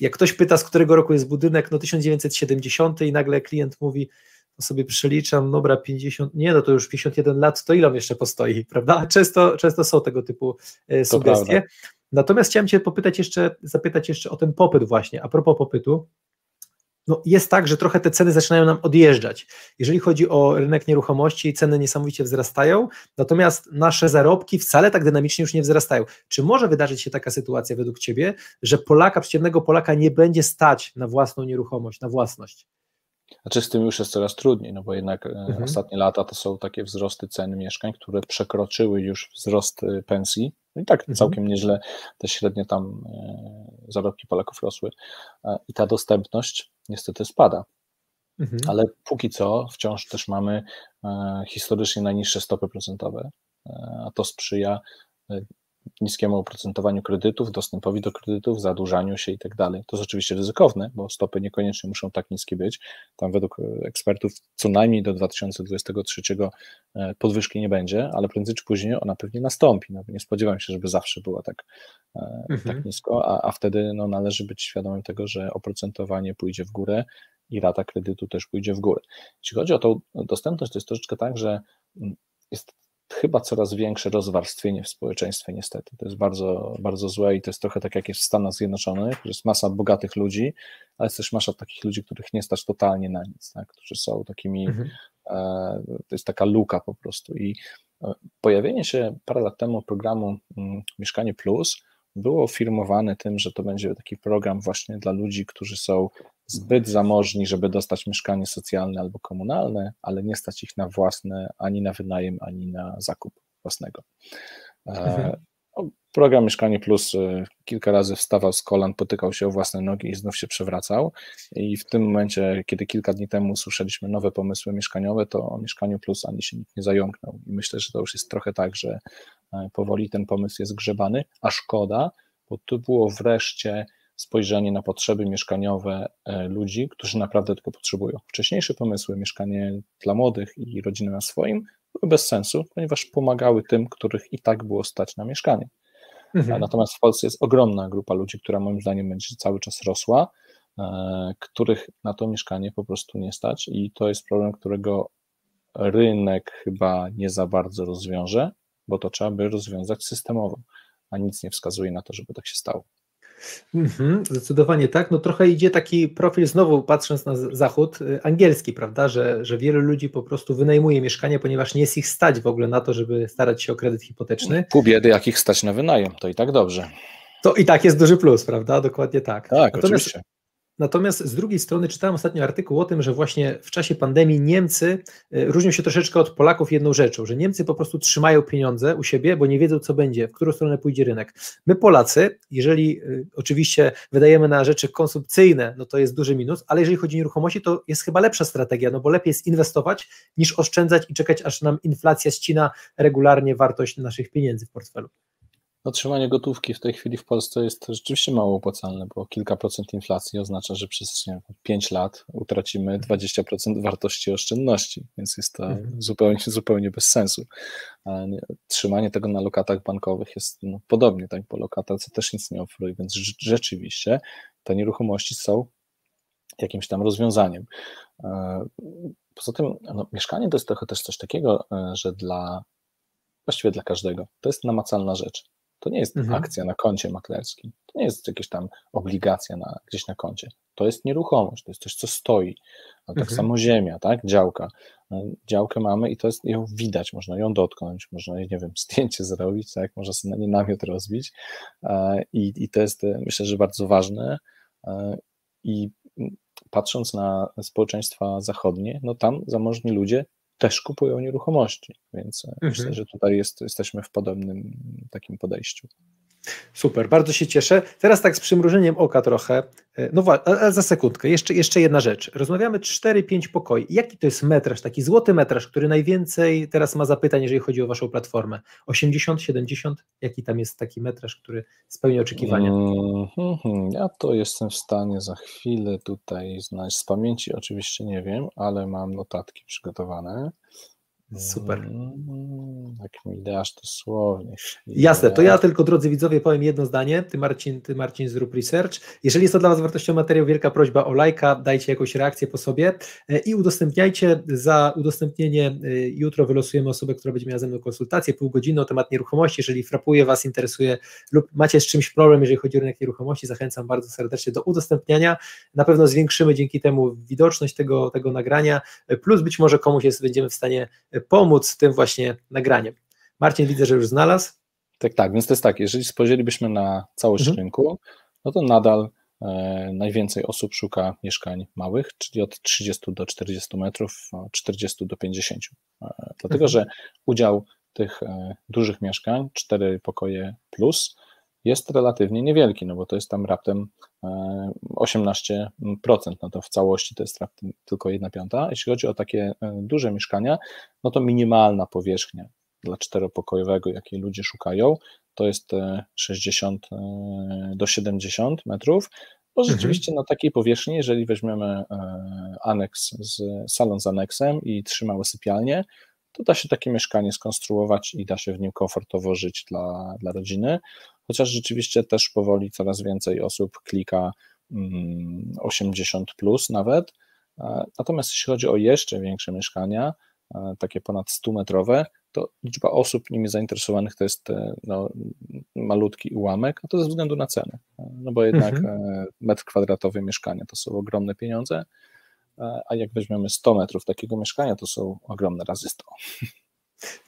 [SPEAKER 1] jak ktoś pyta, z którego roku jest budynek, no 1970 i nagle klient mówi, to sobie przeliczam, dobra, 50, nie, no to już 51 lat, to ile on jeszcze postoi, prawda? Często, często są tego typu e, sugestie. Natomiast chciałem Cię popytać jeszcze, zapytać jeszcze o ten popyt właśnie, a propos popytu, no jest tak, że trochę te ceny zaczynają nam odjeżdżać. Jeżeli chodzi o rynek nieruchomości, ceny niesamowicie wzrastają, natomiast nasze zarobki wcale tak dynamicznie już nie wzrastają. Czy może wydarzyć się taka sytuacja według Ciebie, że Polaka, przeciętnego Polaka nie będzie stać na własną nieruchomość, na własność?
[SPEAKER 2] Znaczy z tym już jest coraz trudniej, no bo jednak e, mhm. ostatnie lata to są takie wzrosty cen mieszkań, które przekroczyły już wzrost e, pensji. No i tak mhm. całkiem nieźle te średnie tam e, zarobki Polaków rosły. I ta dostępność niestety spada. Mhm. Ale póki co wciąż też mamy historycznie najniższe stopy procentowe, a to sprzyja niskiemu oprocentowaniu kredytów, dostępowi do kredytów, zadłużaniu się i tak dalej. To jest oczywiście ryzykowne, bo stopy niekoniecznie muszą tak niskie być. Tam według ekspertów co najmniej do 2023 e, podwyżki nie będzie, ale prędzej czy później ona pewnie nastąpi. No, nie spodziewam się, żeby zawsze była tak, e, mhm. tak nisko, a, a wtedy no, należy być świadomym tego, że oprocentowanie pójdzie w górę i rata kredytu też pójdzie w górę. Jeśli chodzi o tą dostępność, to jest troszeczkę tak, że mm, jest chyba coraz większe rozwarstwienie w społeczeństwie, niestety. To jest bardzo, bardzo złe i to jest trochę tak, jak jest w Stanach Zjednoczonych, że jest masa bogatych ludzi, ale jest też masa takich ludzi, których nie stać totalnie na nic, tak? którzy są takimi, mhm. e, to jest taka luka po prostu. I e, pojawienie się parę lat temu programu mm, Mieszkanie Plus było firmowane tym, że to będzie taki program właśnie dla ludzi, którzy są zbyt zamożni, żeby dostać mieszkanie socjalne albo komunalne, ale nie stać ich na własne ani na wynajem, ani na zakup własnego. E, mhm. Program Mieszkanie Plus y, kilka razy wstawał z kolan, potykał się o własne nogi i znów się przewracał. I w tym momencie, kiedy kilka dni temu usłyszeliśmy nowe pomysły mieszkaniowe, to o Mieszkaniu Plus ani się nikt nie zająknął. I myślę, że to już jest trochę tak, że e, powoli ten pomysł jest grzebany, a szkoda, bo to było wreszcie spojrzenie na potrzeby mieszkaniowe e, ludzi, którzy naprawdę tego potrzebują. Wcześniejsze pomysły, mieszkanie dla młodych i rodziny na swoim, były bez sensu, ponieważ pomagały tym, których i tak było stać na mieszkanie. Mhm. Natomiast w Polsce jest ogromna grupa ludzi, która moim zdaniem będzie cały czas rosła, e, których na to mieszkanie po prostu nie stać i to jest problem, którego rynek chyba nie za bardzo rozwiąże, bo to trzeba by rozwiązać systemowo, a nic nie wskazuje na to, żeby tak się stało.
[SPEAKER 1] Mhm, zdecydowanie tak. No trochę idzie taki profil, znowu patrząc na zachód, y, angielski, prawda, że, że wielu ludzi po prostu wynajmuje mieszkanie, ponieważ nie jest ich stać w ogóle na to, żeby starać się o kredyt hipoteczny.
[SPEAKER 2] Pół biedy, jak ich stać na wynajem, to i tak dobrze.
[SPEAKER 1] To i tak jest duży plus, prawda? Dokładnie tak.
[SPEAKER 2] Tak, Natomiast oczywiście.
[SPEAKER 1] Natomiast z drugiej strony czytałem ostatnio artykuł o tym, że właśnie w czasie pandemii Niemcy e, różnią się troszeczkę od Polaków jedną rzeczą, że Niemcy po prostu trzymają pieniądze u siebie, bo nie wiedzą, co będzie, w którą stronę pójdzie rynek. My Polacy, jeżeli e, oczywiście wydajemy na rzeczy konsumpcyjne, no to jest duży minus, ale jeżeli chodzi o nieruchomości, to jest chyba lepsza strategia, no bo lepiej jest inwestować niż oszczędzać i czekać, aż nam inflacja ścina regularnie wartość naszych pieniędzy w portfelu.
[SPEAKER 2] No, trzymanie gotówki w tej chwili w Polsce jest rzeczywiście mało opłacalne, bo kilka procent inflacji oznacza, że przez nie, 5 lat utracimy 20% wartości oszczędności, więc jest to mhm. zupełnie, zupełnie bez sensu. Trzymanie tego na lokatach bankowych jest no, podobnie, tak, bo lokatacy też nic nie oferuje, więc rzeczywiście te nieruchomości są jakimś tam rozwiązaniem. E, poza tym no, mieszkanie to jest trochę też coś takiego, e, że dla właściwie dla każdego to jest namacalna rzecz. To nie jest mhm. akcja na koncie maklerskim, to nie jest jakaś tam obligacja na, gdzieś na koncie. To jest nieruchomość, to jest coś, co stoi. A tak mhm. samo ziemia, tak? Działka. E, działkę mamy i to jest, ją widać, można ją dotknąć, można, nie wiem, zdjęcie zrobić, tak? Można sobie na nie namiot rozbić. E, I, I to jest, e, myślę, że bardzo ważne. I patrząc na społeczeństwa zachodnie, no tam zamożni ludzie też kupują nieruchomości, więc mhm. myślę, że tutaj jest, jesteśmy w podobnym takim podejściu.
[SPEAKER 1] Super, bardzo się cieszę. Teraz tak z przymrużeniem oka trochę. E, no ale za sekundkę, jeszcze, jeszcze jedna rzecz. Rozmawiamy 4-5 pokoi. Jaki to jest metraż, taki złoty metraż, który najwięcej teraz ma zapytań, jeżeli chodzi o Waszą platformę? 80, 70? Jaki tam jest taki metraż, który spełnia oczekiwania?
[SPEAKER 2] Mm-hmm. Ja to jestem w stanie za chwilę tutaj znaleźć. Z pamięci oczywiście nie wiem, ale mam notatki przygotowane.
[SPEAKER 1] Super.
[SPEAKER 2] Mm, tak mi dasz dosłownie.
[SPEAKER 1] Jasne, to ja tylko, drodzy widzowie, powiem jedno zdanie. Ty Marcin, ty Marcin zrób research. Jeżeli jest to dla Was wartościowy materiał, wielka prośba o lajka, dajcie jakąś reakcję po sobie e, i udostępniajcie. Za udostępnienie e, jutro wylosujemy osobę, która będzie miała ze mną konsultację, pół godziny o temat nieruchomości. Jeżeli frapuje Was, interesuje lub macie z czymś problem, jeżeli chodzi o rynek nieruchomości, zachęcam bardzo serdecznie do udostępniania. Na pewno zwiększymy dzięki temu widoczność tego, tego nagrania, e, plus być może komuś jest, będziemy w stanie pomóc tym właśnie nagraniem. Marcin widzę, że już znalazł.
[SPEAKER 2] Tak, tak, więc to jest tak, jeżeli spojrzelibyśmy na całość mhm. rynku, no to nadal e, najwięcej osób szuka mieszkań małych, czyli od 30 do 40 metrów, 40 do 50. E, dlatego, mhm. że udział tych e, dużych mieszkań, 4 pokoje plus, jest relatywnie niewielki, no bo to jest tam raptem 18%, no to w całości to jest raptem tylko 1 piąta. Jeśli chodzi o takie e, duże mieszkania, no to minimalna powierzchnia dla czteropokojowego, jakiej ludzie szukają, to jest 60 e, e, do 70 metrów, bo mhm. rzeczywiście na takiej powierzchni, jeżeli weźmiemy aneks z salon z aneksem i trzy małe sypialnie, to da się takie mieszkanie skonstruować i da się w nim komfortowo żyć dla, dla rodziny chociaż rzeczywiście też powoli coraz więcej osób klika 80 mm, plus nawet. E, natomiast jeśli chodzi o jeszcze większe mieszkania, e, takie ponad 100 metrowe, to liczba osób nimi zainteresowanych to jest e, no, malutki ułamek, a to ze względu na cenę. No bo jednak mhm. metr kwadratowy mieszkania to są ogromne pieniądze, a jak weźmiemy 100 metrów takiego mieszkania, to są ogromne razy 100.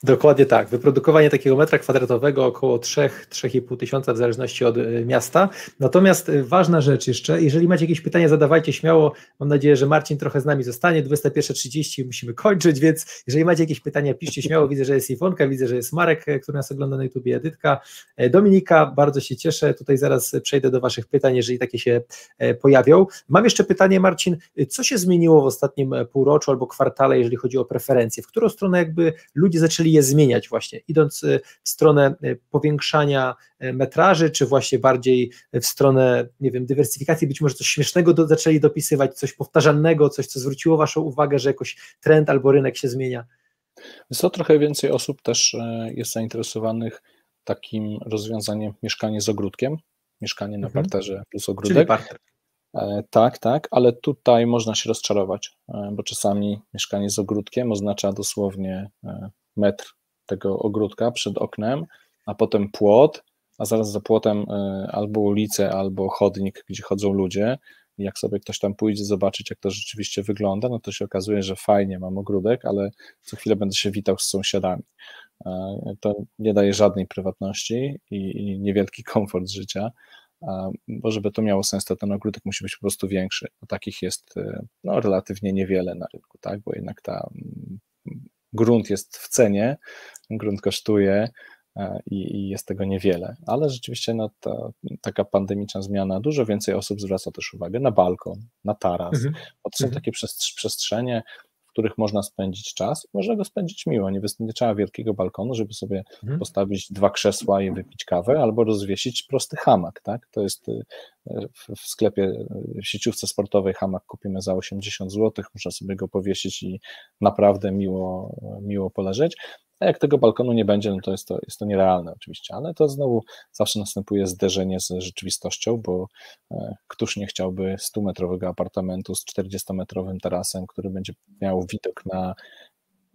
[SPEAKER 1] Dokładnie tak. Wyprodukowanie takiego metra kwadratowego około 3-3,5 tysiąca w zależności od y, miasta. Natomiast y, ważna rzecz jeszcze, jeżeli macie jakieś pytania, zadawajcie śmiało. Mam nadzieję, że Marcin trochę z nami zostanie. 21.30 musimy kończyć, więc jeżeli macie jakieś pytania, piszcie śmiało. Widzę, że jest Iwonka, widzę, że jest Marek, e, który nas ogląda na YouTube, Edytka. E, Dominika, bardzo się cieszę. Tutaj zaraz przejdę do Waszych pytań, jeżeli takie się e, pojawią. Mam jeszcze pytanie, Marcin, co się zmieniło w ostatnim półroczu albo kwartale, jeżeli chodzi o preferencje? W którą stronę jakby ludzie zaczęli je zmieniać właśnie, idąc y, w stronę y, powiększania y, metraży, czy właśnie bardziej w stronę, nie wiem, dywersyfikacji, być może coś śmiesznego do, zaczęli dopisywać, coś powtarzalnego, coś, co zwróciło Waszą uwagę, że jakoś trend albo rynek się zmienia?
[SPEAKER 2] Jest trochę więcej osób też e, jest zainteresowanych takim rozwiązaniem mieszkanie z ogródkiem, mieszkanie na mhm. parterze plus ogródek. Czyli parter. E, tak, tak, ale tutaj można się rozczarować, e, bo czasami mieszkanie z ogródkiem oznacza dosłownie metr tego ogródka przed oknem, a potem płot, a zaraz za płotem e, albo ulicę, albo chodnik, gdzie chodzą ludzie. Jak sobie ktoś tam pójdzie zobaczyć, jak to rzeczywiście wygląda, no to się okazuje, że fajnie mam ogródek, ale co chwilę będę się witał z sąsiadami. E, to nie daje żadnej prywatności i, niewielki komfort życia bo żeby to miało sens, to ten ogródek musi być po prostu większy. Takich jest e, no, relatywnie niewiele na rynku, tak? bo jednak ta grunt jest w cenie, grunt kosztuje e, i, i jest tego niewiele, ale rzeczywiście no, ta, taka pandemiczna zmiana, dużo więcej osób zwraca też uwagę na balkon, na taras, mhm. bo to są mhm. takie przestrzenie, których można spędzić czas. Można go spędzić miło. Nie, nie trzeba wielkiego balkonu, żeby sobie mhm. postawić dwa krzesła i wypić kawę, albo rozwiesić prosty hamak. Tak? To jest y, w sklepie, y, w sieciówce sportowej hamak kupimy za 80 zł. Można sobie go powiesić i naprawdę miło, miło poleżeć. A jak tego balkonu nie będzie, no to jest to, jest to nierealne oczywiście, ale to znowu zawsze następuje zderzenie z rzeczywistością, bo e, któż nie chciałby 100-metrowego apartamentu z 40-metrowym tarasem, który będzie miał widok na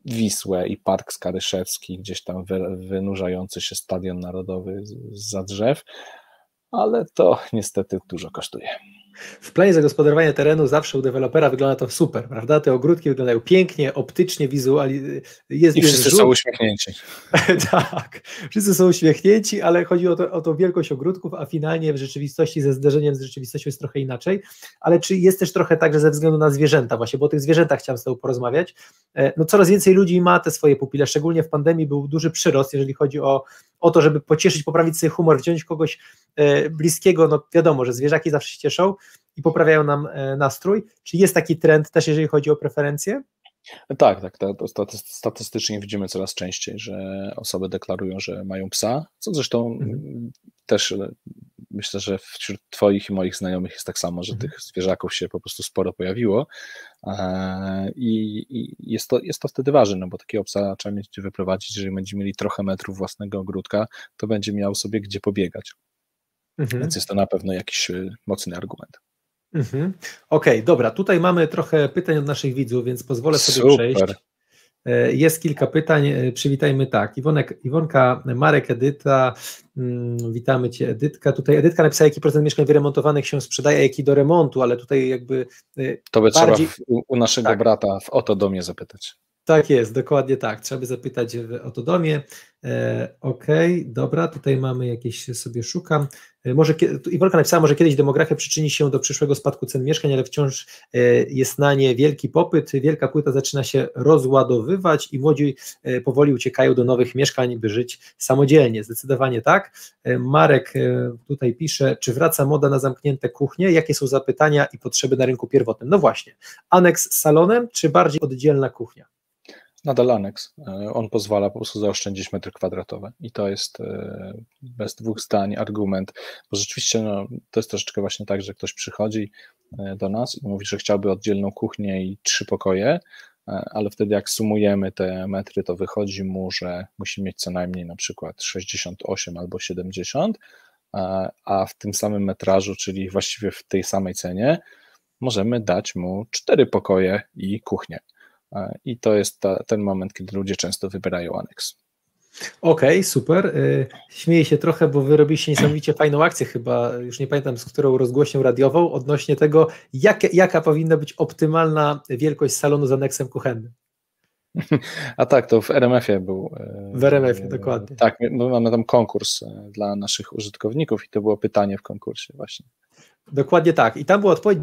[SPEAKER 2] Wisłę i Park Skaryszewski, gdzieś tam wynurzający się stadion narodowy za drzew, ale to niestety dużo kosztuje.
[SPEAKER 1] W planie zagospodarowania terenu zawsze u dewelopera wygląda to super, prawda? Te ogródki wyglądają pięknie, optycznie, wizualnie.
[SPEAKER 2] Jest, I wszyscy są uśmiechnięci.
[SPEAKER 1] tak, wszyscy są uśmiechnięci, ale chodzi o, to, o tą wielkość ogródków, a finalnie w rzeczywistości ze zderzeniem z rzeczywistością jest trochę inaczej. Ale czy jest też trochę tak, że ze względu na zwierzęta, właśnie, bo o tych zwierzętach chciałem z Tobą porozmawiać, e, no coraz więcej ludzi ma te swoje pupile, szczególnie w pandemii był duży przyrost, jeżeli chodzi o, o to, żeby pocieszyć, poprawić sobie humor, wziąć kogoś e, bliskiego, no wiadomo, że zwierzaki zawsze się cieszą, i poprawiają nam e, nastrój. Czy jest taki trend też, jeżeli chodzi o preferencje?
[SPEAKER 2] Tak, tak. To statystycznie widzimy coraz częściej, że osoby deklarują, że mają psa, co zresztą mhm. też e, myślę, że wśród Twoich i moich znajomych jest tak samo, że mhm. tych zwierzaków się po prostu sporo pojawiło e, i, i jest, to, jest to wtedy ważne, no bo takiego psa trzeba mieć gdzie wyprowadzić, jeżeli będziemy mieli trochę metrów własnego ogródka, to będzie miał sobie gdzie pobiegać. Mhm. Więc jest to na pewno jakiś mocny argument.
[SPEAKER 1] Mhm. Okej, okay, dobra. Tutaj mamy trochę pytań od naszych widzów, więc pozwolę sobie Super. przejść. E, jest kilka pytań, e, przywitajmy tak. Iwonek, Iwonka, Marek, Edyta, mm, witamy Cię Edytka. Tutaj Edytka napisała, jaki procent mieszkań wyremontowanych się sprzedaje, jaki do remontu, ale tutaj jakby
[SPEAKER 2] e, To by bardziej... trzeba w, u naszego tak. brata w Oto Domie zapytać.
[SPEAKER 1] Tak jest, dokładnie tak. Trzeba by zapytać w Otodomie. E, Okej, okay, dobra, tutaj mamy jakieś, sobie szukam. E, może, Iwolka napisała, może kiedyś demografia przyczyni się do przyszłego spadku cen mieszkań, ale wciąż e, jest na nie wielki popyt, wielka płyta zaczyna się rozładowywać i młodzi e, powoli uciekają do nowych mieszkań, by żyć samodzielnie. Zdecydowanie tak. Marek tutaj pisze, czy wraca moda na zamknięte kuchnie? Jakie są zapytania i potrzeby na rynku pierwotnym? No właśnie, aneks z salonem, czy bardziej oddzielna kuchnia?
[SPEAKER 2] Nadal aneks. E, on pozwala po prostu zaoszczędzić metry kwadratowe i to jest e, bez dwóch zdań argument, bo rzeczywiście no, to jest troszeczkę właśnie tak, że ktoś przychodzi e, do nas i mówi, że chciałby oddzielną kuchnię i trzy pokoje, ale wtedy jak sumujemy te metry, to wychodzi mu, że musi mieć co najmniej na przykład 68 albo 70, a w tym samym metrażu, czyli właściwie w tej samej cenie, możemy dać mu cztery pokoje i kuchnię. I to jest ta, ten moment, kiedy ludzie często wybierają aneks.
[SPEAKER 1] Okej, okay, super. Y, śmieję się trochę, bo wy robiliście niesamowicie fajną akcję, chyba już nie pamiętam z którą rozgłośnią radiową, odnośnie tego, jak, jaka powinna być optymalna wielkość salonu z aneksem kuchennym.
[SPEAKER 2] A tak, to w RMF-ie był.
[SPEAKER 1] W RMF-ie, dokładnie.
[SPEAKER 2] Tak, my mamy tam konkurs dla naszych użytkowników i to było pytanie w konkursie właśnie.
[SPEAKER 1] Dokładnie tak. I tam była odpowiedź,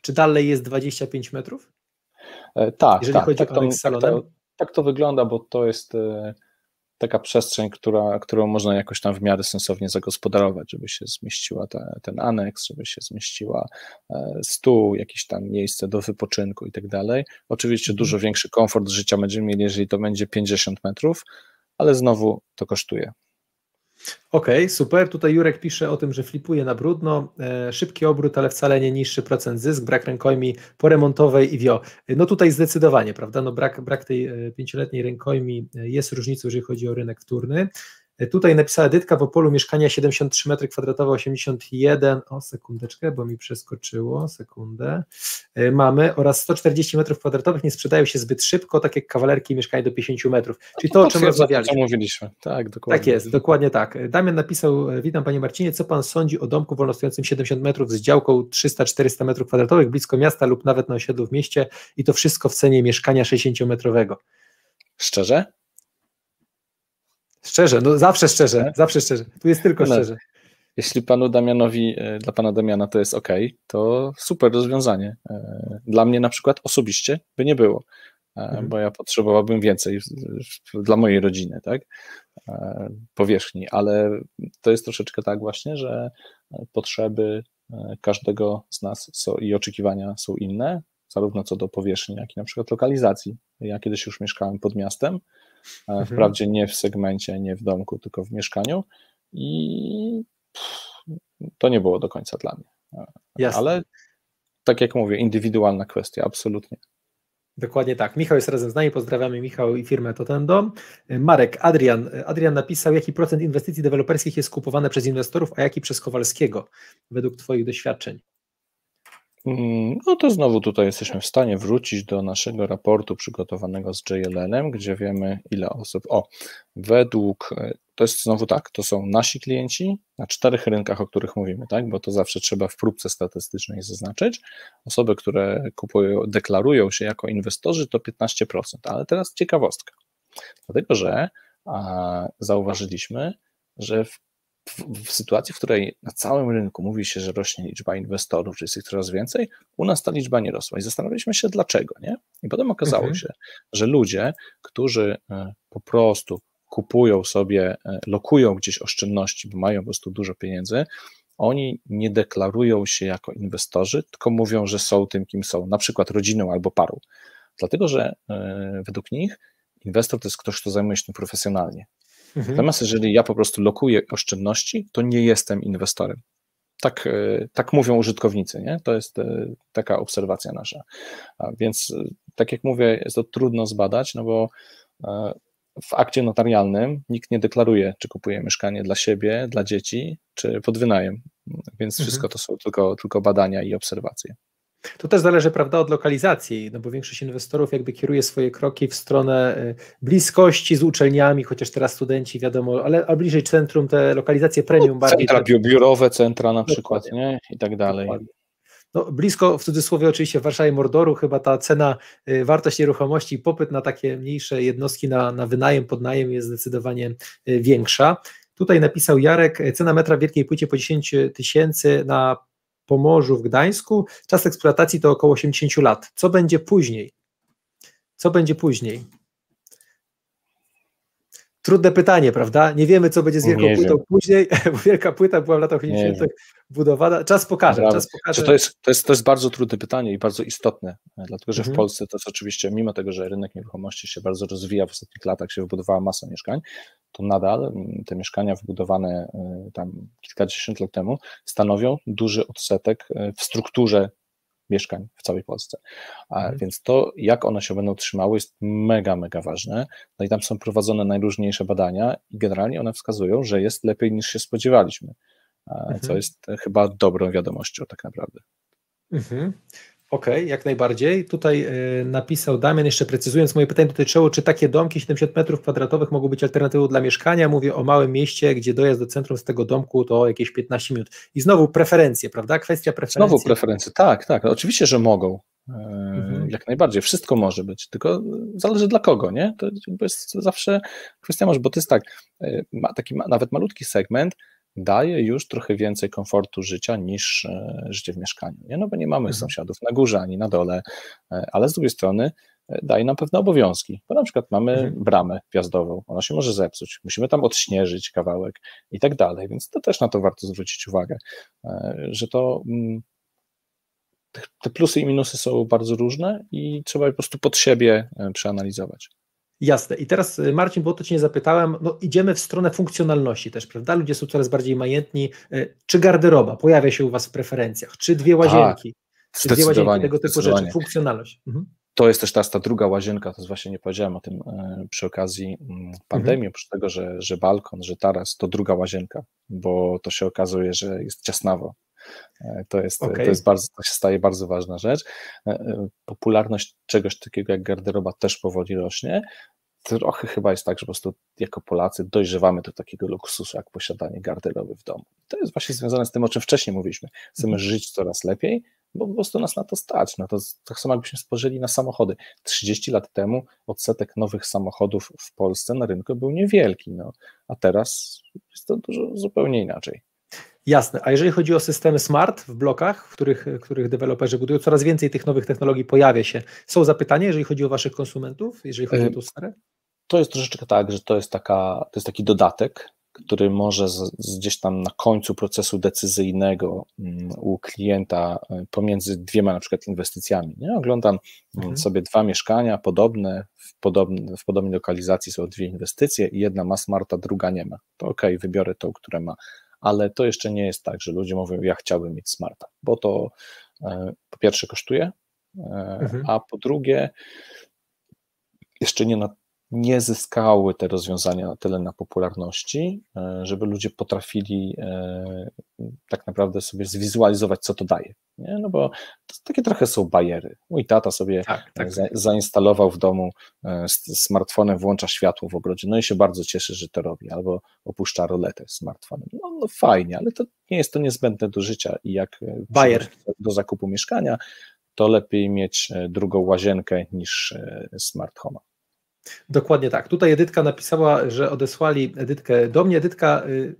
[SPEAKER 1] czy dalej jest 25 metrów?
[SPEAKER 2] Tak, Jeżeli tak, chodzi tak, o to, tak, to, tak to wygląda, bo to jest taka przestrzeń, która, którą można jakoś tam w miarę sensownie zagospodarować, żeby się zmieściła ta, ten aneks, żeby się zmieściła e, stół, jakieś tam miejsce do wypoczynku i tak dalej. Oczywiście mhm. dużo większy komfort życia będziemy mieli, jeżeli to będzie 50 metrów, ale znowu to kosztuje.
[SPEAKER 1] Okej, okay, super. Tutaj Jurek pisze o tym, że flipuje na brudno. E, szybki obrót, ale wcale nie niższy procent zysk, brak rękojmi poremontowej i wio. No tutaj zdecydowanie, prawda? No brak, brak tej e, pięcioletniej rękojmi e, jest różnicą, jeżeli chodzi o rynek wtórny. Tutaj napisała Edytka w Opolu mieszkania 73 m2, 81, o sekundeczkę, bo mi przeskoczyło, sekundę, e, mamy oraz 140 m2 nie sprzedają się zbyt szybko, tak jak kawalerki mieszkania do 50 metrów. Czyli to, to o czym rozmawialiśmy.
[SPEAKER 2] Mówiliśmy, tak, dokładnie.
[SPEAKER 1] Tak jest, dokładnie tak. Damian napisał, e, witam Panie Marcinie, co Pan sądzi o domku wolnostojącym 70 metrów z działką 300-400 m2 blisko miasta lub nawet na osiedlu w mieście i to wszystko w cenie mieszkania 60-metrowego?
[SPEAKER 2] Szczerze?
[SPEAKER 1] Szczerze, no zawsze szczerze, zawsze szczerze. Tu jest tylko no, szczerze.
[SPEAKER 2] Jeśli panu Damianowi, e, dla pana Damiana to jest ok, to super rozwiązanie. E, dla mnie na przykład osobiście by nie było, e, mhm. bo ja potrzebowałbym więcej dla mojej rodziny, tak? Powierzchni, ale to jest troszeczkę tak właśnie, że potrzeby każdego z nas są, i oczekiwania są inne, zarówno co do powierzchni, jak i na przykład lokalizacji. Ja kiedyś już mieszkałem pod miastem, mhm. wprawdzie nie w segmencie, nie w domku, tylko w mieszkaniu i to nie było do końca dla mnie. Jasne. Ale tak jak mówię, indywidualna kwestia, absolutnie.
[SPEAKER 1] Dokładnie tak. Michał jest razem z nami. Pozdrawiamy Michał i firmę Totendom. Marek, Adrian. Adrian napisał, jaki procent inwestycji deweloperskich jest kupowane przez inwestorów, a jaki przez Kowalskiego, według Twoich doświadczeń?
[SPEAKER 2] Mm, no to znowu tutaj jesteśmy w stanie wrócić do naszego raportu przygotowanego z JLN-em, gdzie wiemy ile osób. O, według, e, to jest znowu tak, to są nasi klienci na czterech rynkach, o których mówimy, tak, bo to zawsze trzeba w próbce statystycznej zaznaczyć. Osoby, które kupują, deklarują się jako inwestorzy to 15%, ale teraz ciekawostka. Dlatego, że a, zauważyliśmy, że w w, w, sytuacji, w której na całym rynku mówi się, że rośnie liczba inwestorów, że jest ich coraz więcej, u nas ta liczba nie rosła i zastanawialiśmy się dlaczego, nie? I potem okazało mhm. się, że ludzie, którzy e, po prostu kupują sobie, e, lokują gdzieś oszczędności, bo mają po prostu dużo pieniędzy, oni nie deklarują się jako inwestorzy, tylko mówią, że są tym, kim są, na przykład rodziną albo parą. Dlatego, że e, według nich inwestor to jest ktoś, kto zajmuje się tym profesjonalnie. Mhm. Natomiast jeżeli ja po prostu lokuję oszczędności, to nie jestem inwestorem. Tak, e, tak mówią użytkownicy, nie? To jest e, taka obserwacja nasza. Więc, e, tak jak mówię, jest to trudno zbadać, no bo w akcie notarialnym nikt nie deklaruje, czy kupuje mieszkanie dla siebie, dla dzieci, czy pod wynajem. Więc mhm. wszystko to są tylko, tylko badania i obserwacje.
[SPEAKER 1] To też zależy, prawda, od lokalizacji, no bo większość inwestorów jakby kieruje swoje kroki w stronę y, bliskości z uczelniami, chociaż teraz studenci, wiadomo, ale a bliżej centrum te lokalizacje premium
[SPEAKER 2] no,
[SPEAKER 1] bardziej.
[SPEAKER 2] Centra tak... biurowe, centra na przykład, nie? I tak dalej.
[SPEAKER 1] No, blisko, w cudzysłowie oczywiście w Warszawie Mordoru, chyba ta cena, y, wartość nieruchomości, popyt na takie mniejsze jednostki, na, na wynajem, podnajem jest zdecydowanie y, większa. Tutaj napisał Jarek, cena metra w wielkiej płycie po 10 tysięcy na Pomorzu w Gdańsku. Czas eksploatacji to około 80 lat. Co będzie później? Co będzie później? Trudne pytanie, prawda? Nie wiemy, co będzie z wielką nie płytą wiem. później, bo wielka płyta była w latach 80. budowana. Czas pokaże. Czas pokaże.
[SPEAKER 2] To, jest, to, jest, to jest bardzo trudne pytanie i bardzo istotne, dlatego że mhm. w Polsce to jest oczywiście, mimo tego, że rynek nieruchomości się bardzo rozwija w ostatnich latach, się wybudowała masa mieszkań, to nadal te mieszkania wybudowane y, tam kilkadziesiąt lat temu stanowią duży odsetek y, w strukturze mieszkań w całej Polsce. A mhm. więc to, jak one się będą trzymały, jest mega, mega ważne. No i tam są prowadzone najróżniejsze badania i generalnie one wskazują, że jest lepiej niż się spodziewaliśmy, mhm. co jest chyba dobrą wiadomością tak naprawdę.
[SPEAKER 1] Mhm. Okej, okay, jak najbardziej. Tutaj y, napisał Damian, jeszcze precyzując, moje pytanie dotyczyło, czy takie domki 70 metrów kwadratowych mogą być alternatywą dla mieszkania. Mówię o małym mieście, gdzie dojazd do centrum z tego domku to jakieś 15 minut. I znowu preferencje, prawda? Kwestia preferencji.
[SPEAKER 2] Znowu preferencje, tak, tak. Oczywiście, że mogą. Mhm. Jak najbardziej, wszystko może być, tylko zależy dla kogo, nie? To jest zawsze kwestia może, bo to jest tak, taki nawet malutki segment daje już trochę więcej komfortu życia niż życie w mieszkaniu, nie? No bo nie mamy mhm. sąsiadów na górze ani na dole, ale z drugiej strony daje nam pewne obowiązki, bo na przykład mamy mhm. bramę wjazdową, ona się może zepsuć, musimy tam odśnieżyć kawałek i tak dalej, więc to też na to warto zwrócić uwagę, e, że to mm, te plusy i minusy są bardzo różne i trzeba je po prostu pod siebie e, przeanalizować.
[SPEAKER 1] Jasne. I teraz e, Marcin, bo to Cię nie zapytałem, no idziemy w stronę funkcjonalności też, prawda? Ludzie są coraz bardziej majętni. Czy garderoba pojawia się u Was w preferencjach? Czy dwie łazienki?
[SPEAKER 2] A, czy dwie łazienki,
[SPEAKER 1] tego typu rzeczy? Funkcjonalność. Mhm
[SPEAKER 2] to jest też teraz ta druga łazienka, to właśnie nie powiedziałem o tym e, przy okazji mm, pandemii, mhm. oprócz tego, że, że balkon, że taras, to druga łazienka, bo to się okazuje, że jest ciasnawo. E, to, jest, okay. to, jest bardzo, to się staje bardzo ważna rzecz. E, popularność czegoś takiego jak garderoba też powoli rośnie. Trochę chyba jest tak, że po prostu jako Polacy dojrzewamy do takiego luksusu, jak posiadanie garderoby w domu. To jest właśnie związane z tym, o czym wcześniej mówiliśmy. Chcemy mhm. żyć coraz lepiej, bo po prostu nas na to stać. No to tak samo jakbyśmy spojrzeli na samochody. 30 lat temu odsetek nowych samochodów w Polsce na rynku był niewielki, no, a teraz jest to dużo zupełnie inaczej.
[SPEAKER 1] Jasne. A jeżeli chodzi o systemy smart w blokach, w których, których deweloperzy budują, coraz więcej tych nowych technologii pojawia się. Są zapytania, jeżeli chodzi o waszych konsumentów, jeżeli chodzi o tą sferę?
[SPEAKER 2] To jest troszeczkę tak, że to jest, taka, to jest taki dodatek, który może z, z gdzieś tam na końcu procesu decyzyjnego mm, u klienta e, pomiędzy dwiema na przykład inwestycjami. Nie? Oglądam mhm. sobie dwa mieszkania podobne w, podobne, w podobnej lokalizacji są dwie inwestycje i jedna ma smarta, druga nie ma. To ok, wybiorę tą, która ma. Ale to jeszcze nie jest tak, że ludzie mówią, ja chciałbym mieć smarta, bo to e, po pierwsze kosztuje, e, mhm. a po drugie jeszcze nie na nie zyskały te rozwiązania na tyle na popularności, e, żeby ludzie potrafili e, tak naprawdę sobie zwizualizować, co to daje. Nie? No bo takie trochę są bajery. Mój tata sobie tak, tak, za, zainstalował w domu e, smartfonem, włącza światło w ogrodzie, no i się bardzo cieszy, że to robi, albo opuszcza roletę smartfonem. No, no fajnie, ale to nie jest to niezbędne do życia i jak
[SPEAKER 1] Bajer.
[SPEAKER 2] do zakupu mieszkania, to lepiej mieć drugą łazienkę niż smart home.
[SPEAKER 1] Dokładnie tak. Tutaj Edytka napisała, że odesłali Edytkę do mnie. Edytka, y,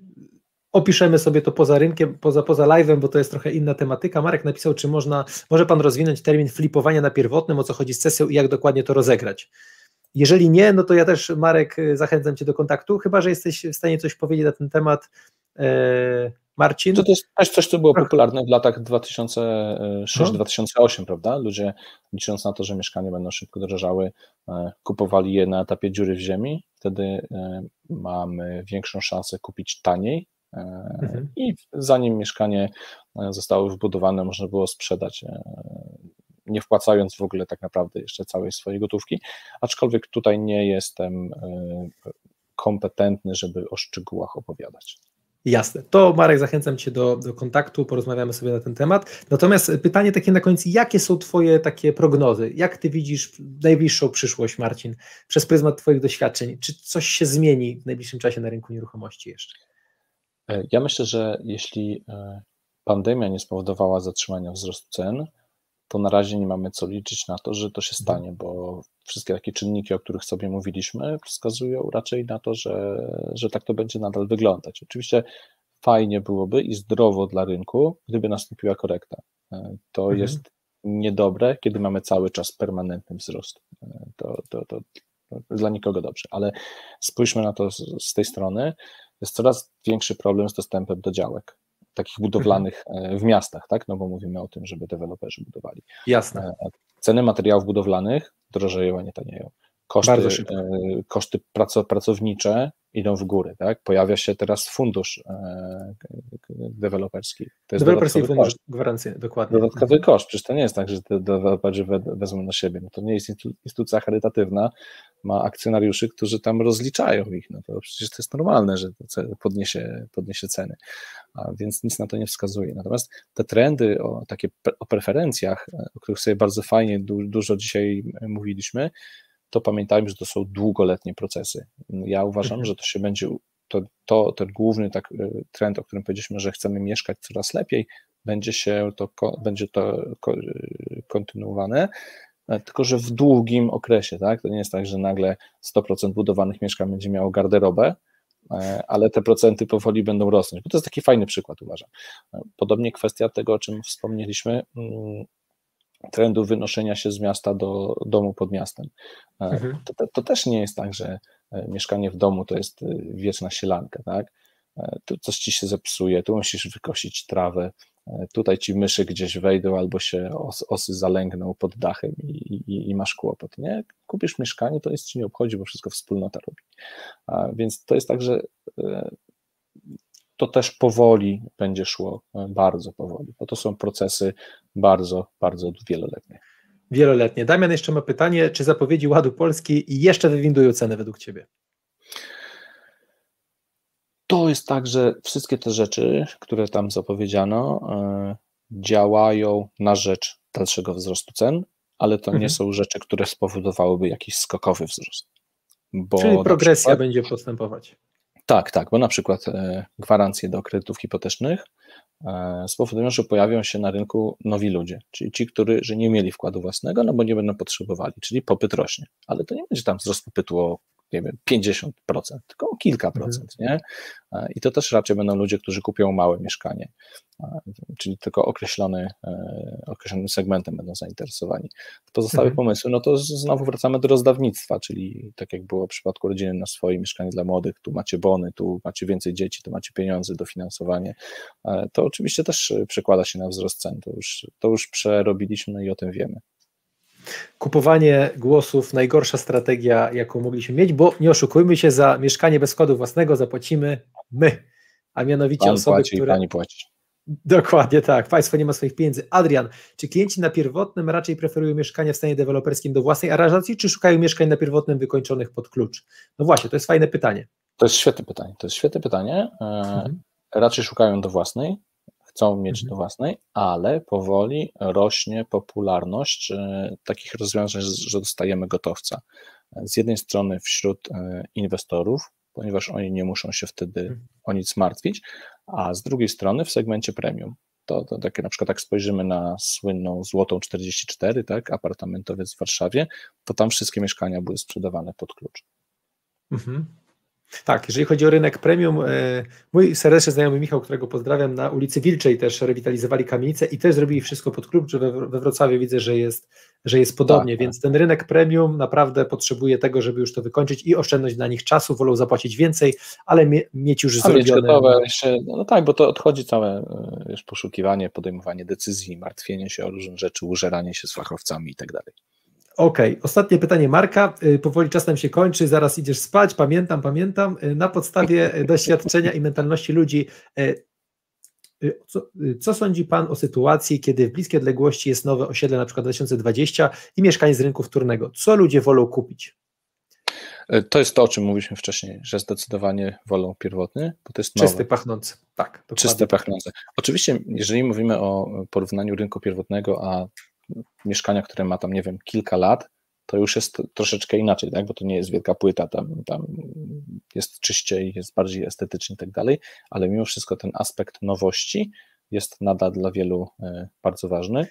[SPEAKER 1] opiszemy sobie to poza rynkiem, poza, poza live'em, bo to jest trochę inna tematyka. Marek napisał, czy można, może Pan rozwinąć termin flipowania na pierwotnym, o co chodzi z sesją i jak dokładnie to rozegrać. Jeżeli nie, no to ja też, Marek, y, zachęcam Cię do kontaktu, chyba że jesteś w stanie coś powiedzieć na ten temat. E, Marcin?
[SPEAKER 2] To, to jest też coś, co było popularne w latach 2006-2008, prawda? Ludzie licząc na to, że mieszkania będą szybko drożały, e, kupowali je na etapie dziury w ziemi, wtedy e, mamy większą szansę kupić taniej e, mhm. i zanim mieszkanie zostało wbudowane, można było sprzedać nie wpłacając w ogóle tak naprawdę jeszcze całej swojej gotówki, aczkolwiek tutaj nie jestem kompetentny, żeby o szczegółach opowiadać.
[SPEAKER 1] Jasne. To Marek, zachęcam Cię do, do kontaktu, porozmawiamy sobie na ten temat. Natomiast pytanie takie na końcu, jakie są Twoje takie prognozy? Jak Ty widzisz najbliższą przyszłość, Marcin, przez pryzmat Twoich doświadczeń? Czy coś się zmieni w najbliższym czasie na rynku nieruchomości jeszcze?
[SPEAKER 2] E, ja myślę, że jeśli e, pandemia nie spowodowała zatrzymania wzrostu cen, to na razie nie mamy co liczyć na to, że to się stanie, bo wszystkie takie czynniki, o których sobie mówiliśmy, wskazują raczej na to, że, że tak to będzie nadal wyglądać. Oczywiście fajnie byłoby i zdrowo dla rynku, gdyby nastąpiła korekta. E, to mhm. jest niedobre, kiedy mamy cały czas permanentny wzrost. E, to, to, to, to dla nikogo dobrze, ale spójrzmy na to z, z tej strony. Jest coraz większy problem z dostępem do działek takich budowlanych mhm. e, w miastach, tak? No bo mówimy o tym, żeby deweloperzy budowali.
[SPEAKER 1] Jasne.
[SPEAKER 2] Ceny materiałów budowlanych drożeją, a nie tanieją. Koszty, e, koszty pracownicze idą w górę, tak? Pojawia się teraz fundusz e, deweloperski.
[SPEAKER 1] To jest Deweloperski fundusz koszt. gwarancyjny, dokładnie.
[SPEAKER 2] Dodatkowy koszt, przecież to nie jest tak, że te deweloperzy wezmą na siebie. No to nie jest instytucja charytatywna, ma akcjonariuszy, którzy tam rozliczają ich. No to przecież to jest normalne, że podniesie, podniesie ceny, a więc nic na to nie wskazuje. Natomiast te trendy o takie o preferencjach, o których sobie bardzo fajnie dużo dzisiaj mówiliśmy, to pamiętajmy, że to są długoletnie procesy. Ja uważam, mhm. że to się będzie, to, to ten główny tak, y, trend, o którym powiedzieliśmy, że chcemy mieszkać coraz lepiej, będzie się to, będzie to kontynuowane, tylko że w długim okresie, tak? To nie jest tak, że nagle 100% budowanych mieszkań będzie miało garderobę, ale te procenty powoli będą rosnąć, bo to jest taki fajny przykład, uważam. Podobnie kwestia tego, o czym wspomnieliśmy, mm, trendu wynoszenia się z miasta do domu pod miastem. Mhm. To, to, to, też nie jest tak, że e, mieszkanie w domu to jest e, wieczna sielanka, tak? E, tu coś ci się zepsuje, tu musisz wykosić trawę, tutaj ci myszy gdzieś wejdą albo się os, osy zalęgną pod dachem i, i, i, masz kłopot, nie? Kupisz mieszkanie, to jest ci nie obchodzi, bo wszystko wspólnota robi. A więc to jest tak, że to też powoli będzie szło, bardzo powoli, bo to są procesy bardzo, bardzo wieloletnie.
[SPEAKER 1] Wieloletnie. Damian jeszcze ma pytanie, czy zapowiedzi Ładu Polski jeszcze wywindują cenę według Ciebie?
[SPEAKER 2] To jest tak, że wszystkie te rzeczy, które tam zapowiedziano, e, działają na rzecz dalszego wzrostu cen, ale to mhm. nie są rzeczy, które spowodowałyby jakiś skokowy wzrost.
[SPEAKER 1] Bo Czyli progresja przykład, będzie postępować.
[SPEAKER 2] Tak, tak, bo na przykład e, gwarancje do kredytów hipotecznych e, spowodują, że pojawią się na rynku nowi ludzie, czyli ci, którzy nie mieli wkładu własnego, no bo nie będą potrzebowali, czyli popyt rośnie. Ale to nie będzie tam wzrost popytu o nie wiem, 50%, tylko o kilka mhm. procent, nie? I to też raczej będą ludzie, którzy kupią małe mieszkanie, czyli tylko określony, e, określonym segmentem będą zainteresowani. Pozostałe mhm. pomysły, no to znowu wracamy do rozdawnictwa, czyli tak jak było w przypadku rodziny na swoje mieszkanie dla młodych, tu macie bony, tu macie więcej dzieci, tu macie pieniądze, dofinansowanie, to oczywiście też przekłada się na wzrost cen, to już, to już przerobiliśmy i o tym wiemy.
[SPEAKER 1] Kupowanie głosów, najgorsza strategia, jaką mogliśmy mieć, bo nie oszukujmy się, za mieszkanie bez wkładu własnego zapłacimy my, a mianowicie
[SPEAKER 2] Pan
[SPEAKER 1] osoby,
[SPEAKER 2] płaci, które... Pani płaci.
[SPEAKER 1] Dokładnie tak, państwo nie ma swoich pieniędzy. Adrian, czy klienci na pierwotnym raczej preferują mieszkania w stanie deweloperskim do własnej aranżacji, czy szukają mieszkań na pierwotnym wykończonych pod klucz? No właśnie, to jest fajne pytanie.
[SPEAKER 2] To jest świetne pytanie. To jest świetne pytanie. E, mhm. Raczej szukają do własnej, chcą mieć mhm. do własnej, ale powoli rośnie popularność e, takich rozwiązań, że dostajemy gotowca. Z jednej strony wśród e, inwestorów, ponieważ oni nie muszą się wtedy mhm. o nic martwić, a z drugiej strony w segmencie premium. To, to takie na przykład jak spojrzymy na słynną Złotą 44, tak, apartamentowiec w Warszawie, to tam wszystkie mieszkania były sprzedawane pod klucz.
[SPEAKER 1] Mhm. Tak, jeżeli chodzi o rynek premium, e, mój serdeczny znajomy Michał, którego pozdrawiam, na ulicy Wilczej też rewitalizowali kamienicę i też zrobili wszystko pod klub, że we, Wrocławiu widzę, że jest, że jest podobnie, tak, więc tak. ten rynek premium naprawdę potrzebuje tego, żeby już to wykończyć i oszczędność dla nich czasu, wolą zapłacić więcej, ale mie, mieć już A zrobione.
[SPEAKER 2] Gotowe jeszcze, no tak, bo to odchodzi całe e, wiesz, poszukiwanie, podejmowanie decyzji, martwienie się o różne rzeczy, użeranie się z fachowcami i tak dalej.
[SPEAKER 1] Okej, okay. ostatnie pytanie Marka. Y, powoli czas nam się kończy, zaraz idziesz spać. Pamiętam, pamiętam. Y, na podstawie y, doświadczenia i mentalności ludzi, co, co, sądzi Pan o sytuacji, kiedy w bliskiej odległości jest nowe osiedle, na przykład 2020 i mieszkanie z rynku wtórnego? Co ludzie wolą kupić?
[SPEAKER 2] To jest to, o czym mówiliśmy wcześniej, że zdecydowanie wolą pierwotny, bo to jest
[SPEAKER 1] nowe. Czysty, pachnący. Tak,
[SPEAKER 2] Czysty, pachnący. Oczywiście, jeżeli mówimy o porównaniu rynku pierwotnego, a mieszkania, które ma tam, nie wiem, kilka lat, to już jest troszeczkę inaczej, tak? bo to nie jest wielka płyta, tam, tam jest czyściej, jest bardziej estetycznie i tak dalej, ale mimo wszystko ten aspekt nowości jest nadal dla wielu e, bardzo ważny.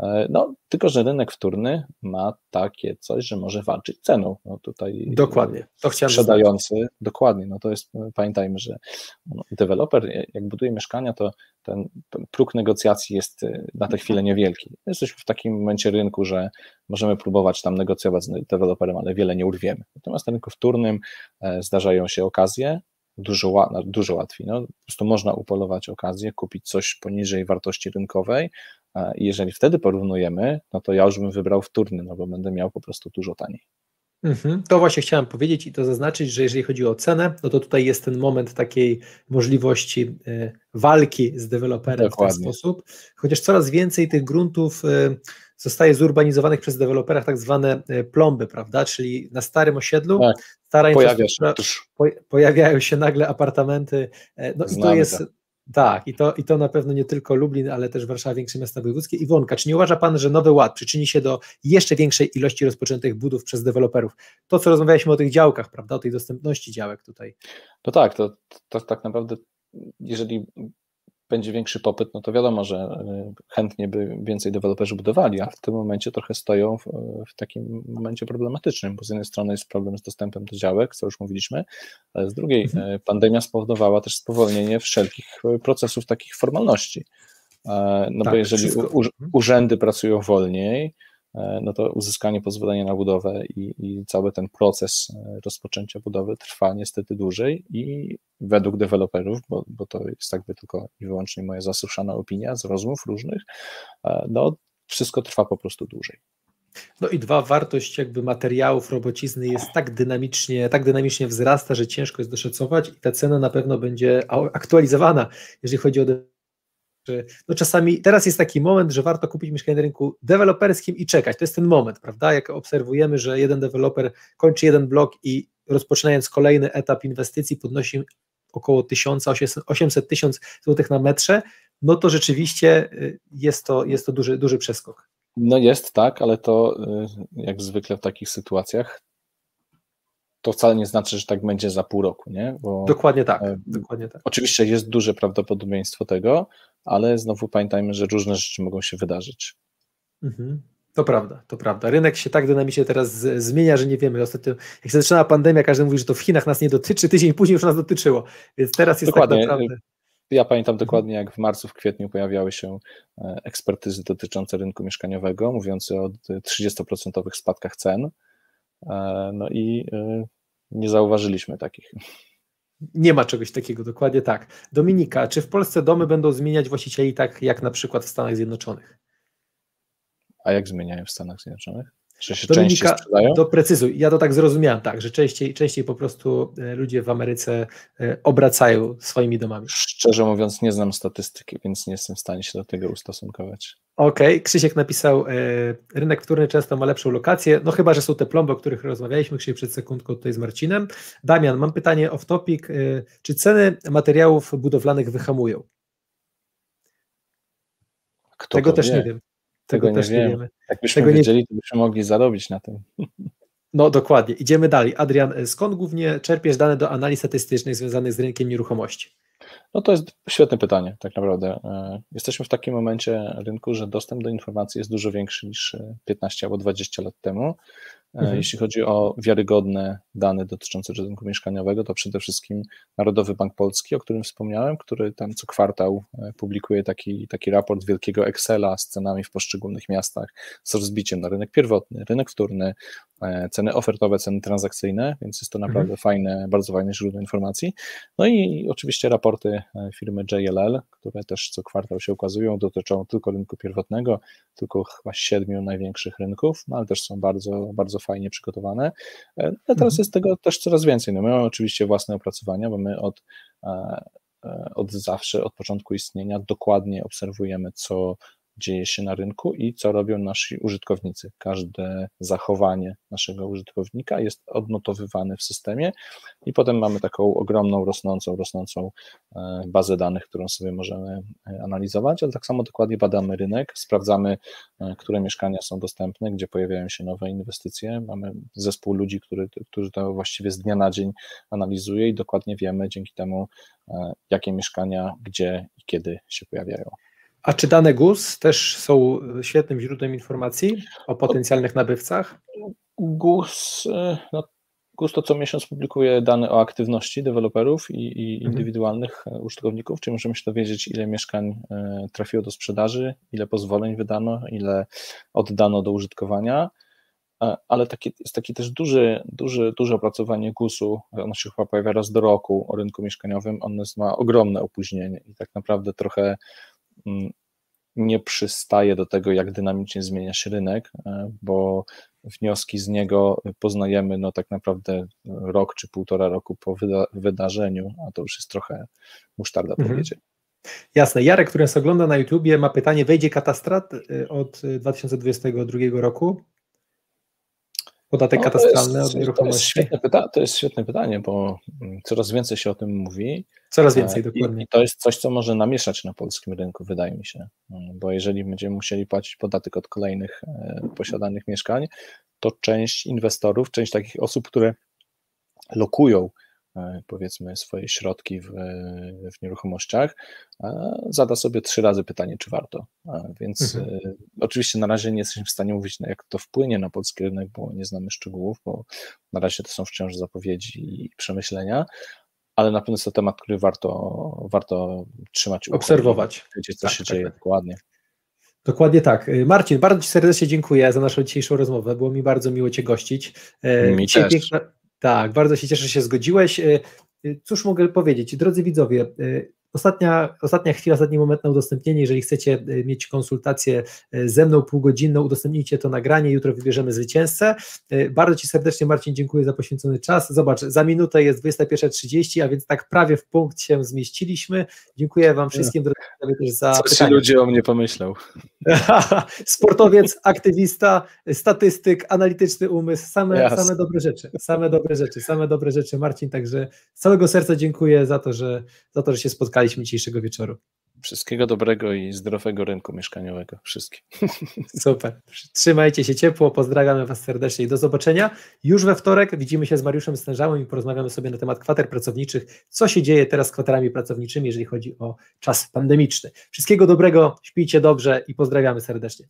[SPEAKER 2] E, no, tylko, że rynek wtórny ma takie coś, że może walczyć ceną. No tutaj
[SPEAKER 1] dokładnie. To
[SPEAKER 2] chciałem sprzedający, znać. dokładnie. No to jest, pamiętajmy, że no, deweloper, jak buduje mieszkania, to ten próg negocjacji jest e, na tę chwilę niewielki. Jesteśmy w takim momencie rynku, że możemy próbować tam negocjować z deweloperem, ale wiele nie urwiemy. Natomiast na rynku wtórnym zdarzają się okazje, dużo, dużo łatwiej. No, po prostu można upolować okazję, kupić coś poniżej wartości rynkowej i jeżeli wtedy porównujemy, no to ja już bym wybrał wtórny, no bo będę miał po prostu dużo taniej.
[SPEAKER 1] Mhm. To właśnie chciałem powiedzieć i to zaznaczyć, że jeżeli chodzi o cenę, no to tutaj jest ten moment takiej możliwości e, walki z deweloperem Dokładnie. w ten sposób, chociaż coraz więcej tych gruntów e, zostaje zurbanizowanych przez deweloperach tak zwane e, plomby, prawda, czyli na starym osiedlu tak. stara
[SPEAKER 2] Pojawia się,
[SPEAKER 1] pojawiają się nagle apartamenty, no i to jest... To tak, i to, i to na pewno nie tylko Lublin, ale też Warszawa, większe miasta wojewódzkie. Iwonka, czy nie uważa Pan, że Nowy Ład przyczyni się do jeszcze większej ilości rozpoczętych budów przez deweloperów? To, co rozmawialiśmy o tych działkach, prawda, o tej dostępności działek tutaj.
[SPEAKER 2] No tak, to, to tak naprawdę, jeżeli będzie większy popyt, no to wiadomo, że y, chętnie by więcej deweloperzy budowali, a w tym momencie trochę stoją w, w, takim momencie problematycznym, bo z jednej strony jest problem z dostępem do działek, co już mówiliśmy, ale z drugiej mhm. Y, pandemia spowodowała też spowolnienie wszelkich y, procesów takich formalności. E, no tak, bo jeżeli u, mhm. urzędy pracują wolniej, no to uzyskanie pozwolenia na budowę i, i, cały ten proces e, rozpoczęcia budowy trwa niestety dłużej i według deweloperów, bo, bo to jest jakby tylko i wyłącznie moja zasuszana opinia z rozmów różnych, e, no wszystko trwa po prostu dłużej.
[SPEAKER 1] No i dwa, wartość jakby materiałów robocizny jest tak dynamicznie, tak dynamicznie wzrasta, że ciężko jest doszacować i ta cena na pewno będzie aktualizowana, jeżeli chodzi o no czasami teraz jest taki moment, że warto kupić mieszkanie na rynku deweloperskim i czekać. To jest ten moment, prawda? Jak obserwujemy, że jeden deweloper kończy jeden blok i rozpoczynając kolejny etap inwestycji podnosi około 1800 tysiąc złotych na metrze, no to rzeczywiście y, jest to, jest to duży, duży przeskok.
[SPEAKER 2] No jest tak, ale to y, jak zwykle w takich sytuacjach to wcale nie znaczy, że tak będzie za pół roku, nie?
[SPEAKER 1] Bo, dokładnie tak, e, dokładnie tak.
[SPEAKER 2] Oczywiście jest duże prawdopodobieństwo tego, ale znowu pamiętajmy, że różne rzeczy mogą się wydarzyć.
[SPEAKER 1] Mhm. To prawda, to prawda. Rynek się tak dynamicznie teraz zmienia, że nie wiemy. Ostatnio, jak się zaczynała pandemia, każdy mówi, że to w Chinach nas nie dotyczy, tydzień później już nas dotyczyło, więc teraz jest tak dokładnie. tak naprawdę.
[SPEAKER 2] Ja pamiętam dokładnie, jak w marcu, w kwietniu pojawiały się e, ekspertyzy dotyczące rynku mieszkaniowego, mówiące o 30% spadkach cen. E, no i nie zauważyliśmy takich.
[SPEAKER 1] Nie ma czegoś takiego, dokładnie tak. Dominika, czy w Polsce domy będą zmieniać właścicieli tak jak na przykład w Stanach Zjednoczonych?
[SPEAKER 2] A jak zmieniają w Stanach Zjednoczonych?
[SPEAKER 1] Czy się Dominika, częściej sprzedają? Doprecyzuj. Ja to tak zrozumiałem, tak, że częściej, częściej po prostu e, ludzie w Ameryce e, obracają swoimi domami.
[SPEAKER 2] Szczerze mówiąc, nie znam statystyki, więc nie jestem w stanie się do tego ustosunkować.
[SPEAKER 1] Okej, okay. Krzysiek napisał, e, rynek wtórny często ma lepszą lokację, no chyba, że są te plomby, o których rozmawialiśmy Krzysiek przed sekundką tutaj z Marcinem. Damian, mam pytanie off topic, czy ceny materiałów budowlanych wyhamują? Kto Tego też wie? nie wiem.
[SPEAKER 2] Tego, Tego nie też wiem. nie wiemy. Jakbyśmy Tego wiedzieli, nie... to byśmy mogli zarobić na tym.
[SPEAKER 1] No dokładnie. Idziemy dalej. Adrian, skąd głównie czerpiesz dane do analiz statystycznych związanych z rynkiem nieruchomości?
[SPEAKER 2] No to jest świetne pytanie, tak naprawdę. E, jesteśmy w takim momencie rynku, że dostęp do informacji jest dużo większy niż 15 albo 20 lat temu. E, mhm. Jeśli chodzi o wiarygodne dane dotyczące rynku mieszkaniowego, to przede wszystkim Narodowy Bank Polski, o którym wspomniałem, który tam co kwartał e, publikuje taki, taki raport wielkiego Excela z cenami w poszczególnych miastach, z rozbiciem na rynek pierwotny, rynek wtórny, ceny ofertowe, ceny transakcyjne, więc jest to naprawdę mhm. fajne, bardzo fajne źródło informacji. No i oczywiście raporty firmy JLL, które też co kwartał się ukazują, dotyczą tylko rynku pierwotnego, tylko chyba siedmiu największych rynków, no ale też są bardzo, bardzo fajnie przygotowane. E, ale teraz mhm. jest tego też coraz więcej. No my mamy oczywiście własne opracowania, bo my od, e, e, od zawsze, od początku istnienia dokładnie obserwujemy, co dzieje się na rynku i co robią nasi użytkownicy. Każde zachowanie naszego użytkownika jest odnotowywane w systemie i potem mamy taką ogromną, rosnącą, rosnącą e, bazę danych, którą sobie możemy e, analizować, ale tak samo dokładnie badamy rynek, sprawdzamy, e, które mieszkania są dostępne, gdzie pojawiają się nowe inwestycje. Mamy zespół ludzi, który, którzy to właściwie z dnia na dzień analizuje i dokładnie wiemy dzięki temu, jakie mieszkania, gdzie i kiedy się pojawiają.
[SPEAKER 1] A czy dane GUS też są świetnym źródłem informacji o potencjalnych nabywcach?
[SPEAKER 2] GUS, e, no, GUS to co miesiąc publikuje dane o aktywności deweloperów i, i mhm. indywidualnych mhm. użytkowników, czyli możemy się dowiedzieć, ile mieszkań e, trafiło do sprzedaży, ile pozwoleń wydano, ile oddano do użytkowania ale taki, jest taki też duży, duży, duże opracowanie GUS-u, ono się chyba pojawia raz do roku o rynku mieszkaniowym, ono ma ogromne opóźnienie i tak naprawdę trochę nie przystaje do tego, jak dynamicznie zmienia się rynek, e, bo wnioski z niego poznajemy no tak naprawdę rok czy półtora roku po wyda wydarzeniu, a to już jest trochę musztarda mhm. powiedzieć.
[SPEAKER 1] Jasne. Jarek, który nas ogląda na YouTubie, ma pytanie, wejdzie katastrat e, od 2022 roku? Podatek no, katastralny
[SPEAKER 2] od nieruchomości? To jest, pyta- to jest świetne pytanie, bo mm, coraz więcej się o tym mówi.
[SPEAKER 1] Coraz e, więcej, dokładnie.
[SPEAKER 2] I to jest coś, co może namieszać na polskim rynku, wydaje mi się. Mm, bo jeżeli będziemy musieli płacić podatek od kolejnych e, posiadanych mieszkań, to część inwestorów, część takich osób, które lokują powiedzmy swoje środki w, w nieruchomościach, zada sobie trzy razy pytanie, czy warto. Więc mhm. oczywiście na razie nie jesteśmy w stanie mówić, jak to wpłynie na polski rynek, bo nie znamy szczegółów, bo na razie to są wciąż zapowiedzi i przemyślenia, ale na pewno jest to temat, który warto, warto trzymać
[SPEAKER 1] Obserwować.
[SPEAKER 2] Wiedzieć, co tak, się tak, dzieje tak. dokładnie.
[SPEAKER 1] Dokładnie tak. Marcin, bardzo Ci serdecznie dziękuję za naszą dzisiejszą rozmowę. Było mi bardzo miło Cię gościć.
[SPEAKER 2] E, mi też. Piękna...
[SPEAKER 1] Tak, bardzo się cieszę, że się zgodziłeś. E, cóż mogę powiedzieć? Drodzy widzowie, Ostatnia, ostatnia chwila, ostatni moment na udostępnienie. Jeżeli chcecie e, mieć konsultację e, ze mną półgodzinną, udostępnijcie to nagranie. Jutro wybierzemy zwycięzcę. E, bardzo Ci serdecznie, Marcin, dziękuję za poświęcony czas. Zobacz, za minutę jest 21.30, a więc tak prawie w punkt się zmieściliśmy. Dziękuję Wam wszystkim, drodzy też za.
[SPEAKER 2] Co pytanie. się ludzie o mnie pomyślą?
[SPEAKER 1] Sportowiec, aktywista, statystyk, analityczny umysł, same, same dobre rzeczy. Same dobre rzeczy, same dobre rzeczy, Marcin. Także z całego serca dziękuję za to, że, za to, że się spotkaliśmy spotkaliśmy dzisiejszego wieczoru.
[SPEAKER 2] Wszystkiego dobrego i zdrowego rynku mieszkaniowego. Wszystkim.
[SPEAKER 1] Super. Trzymajcie się ciepło. Pozdrawiamy Was serdecznie i do zobaczenia. Już we wtorek widzimy się z Mariuszem Stężałem i porozmawiamy sobie na temat kwater pracowniczych. Co się dzieje teraz z kwaterami pracowniczymi, jeżeli chodzi o czas pandemiczny. Wszystkiego dobrego, śpijcie dobrze i pozdrawiamy serdecznie.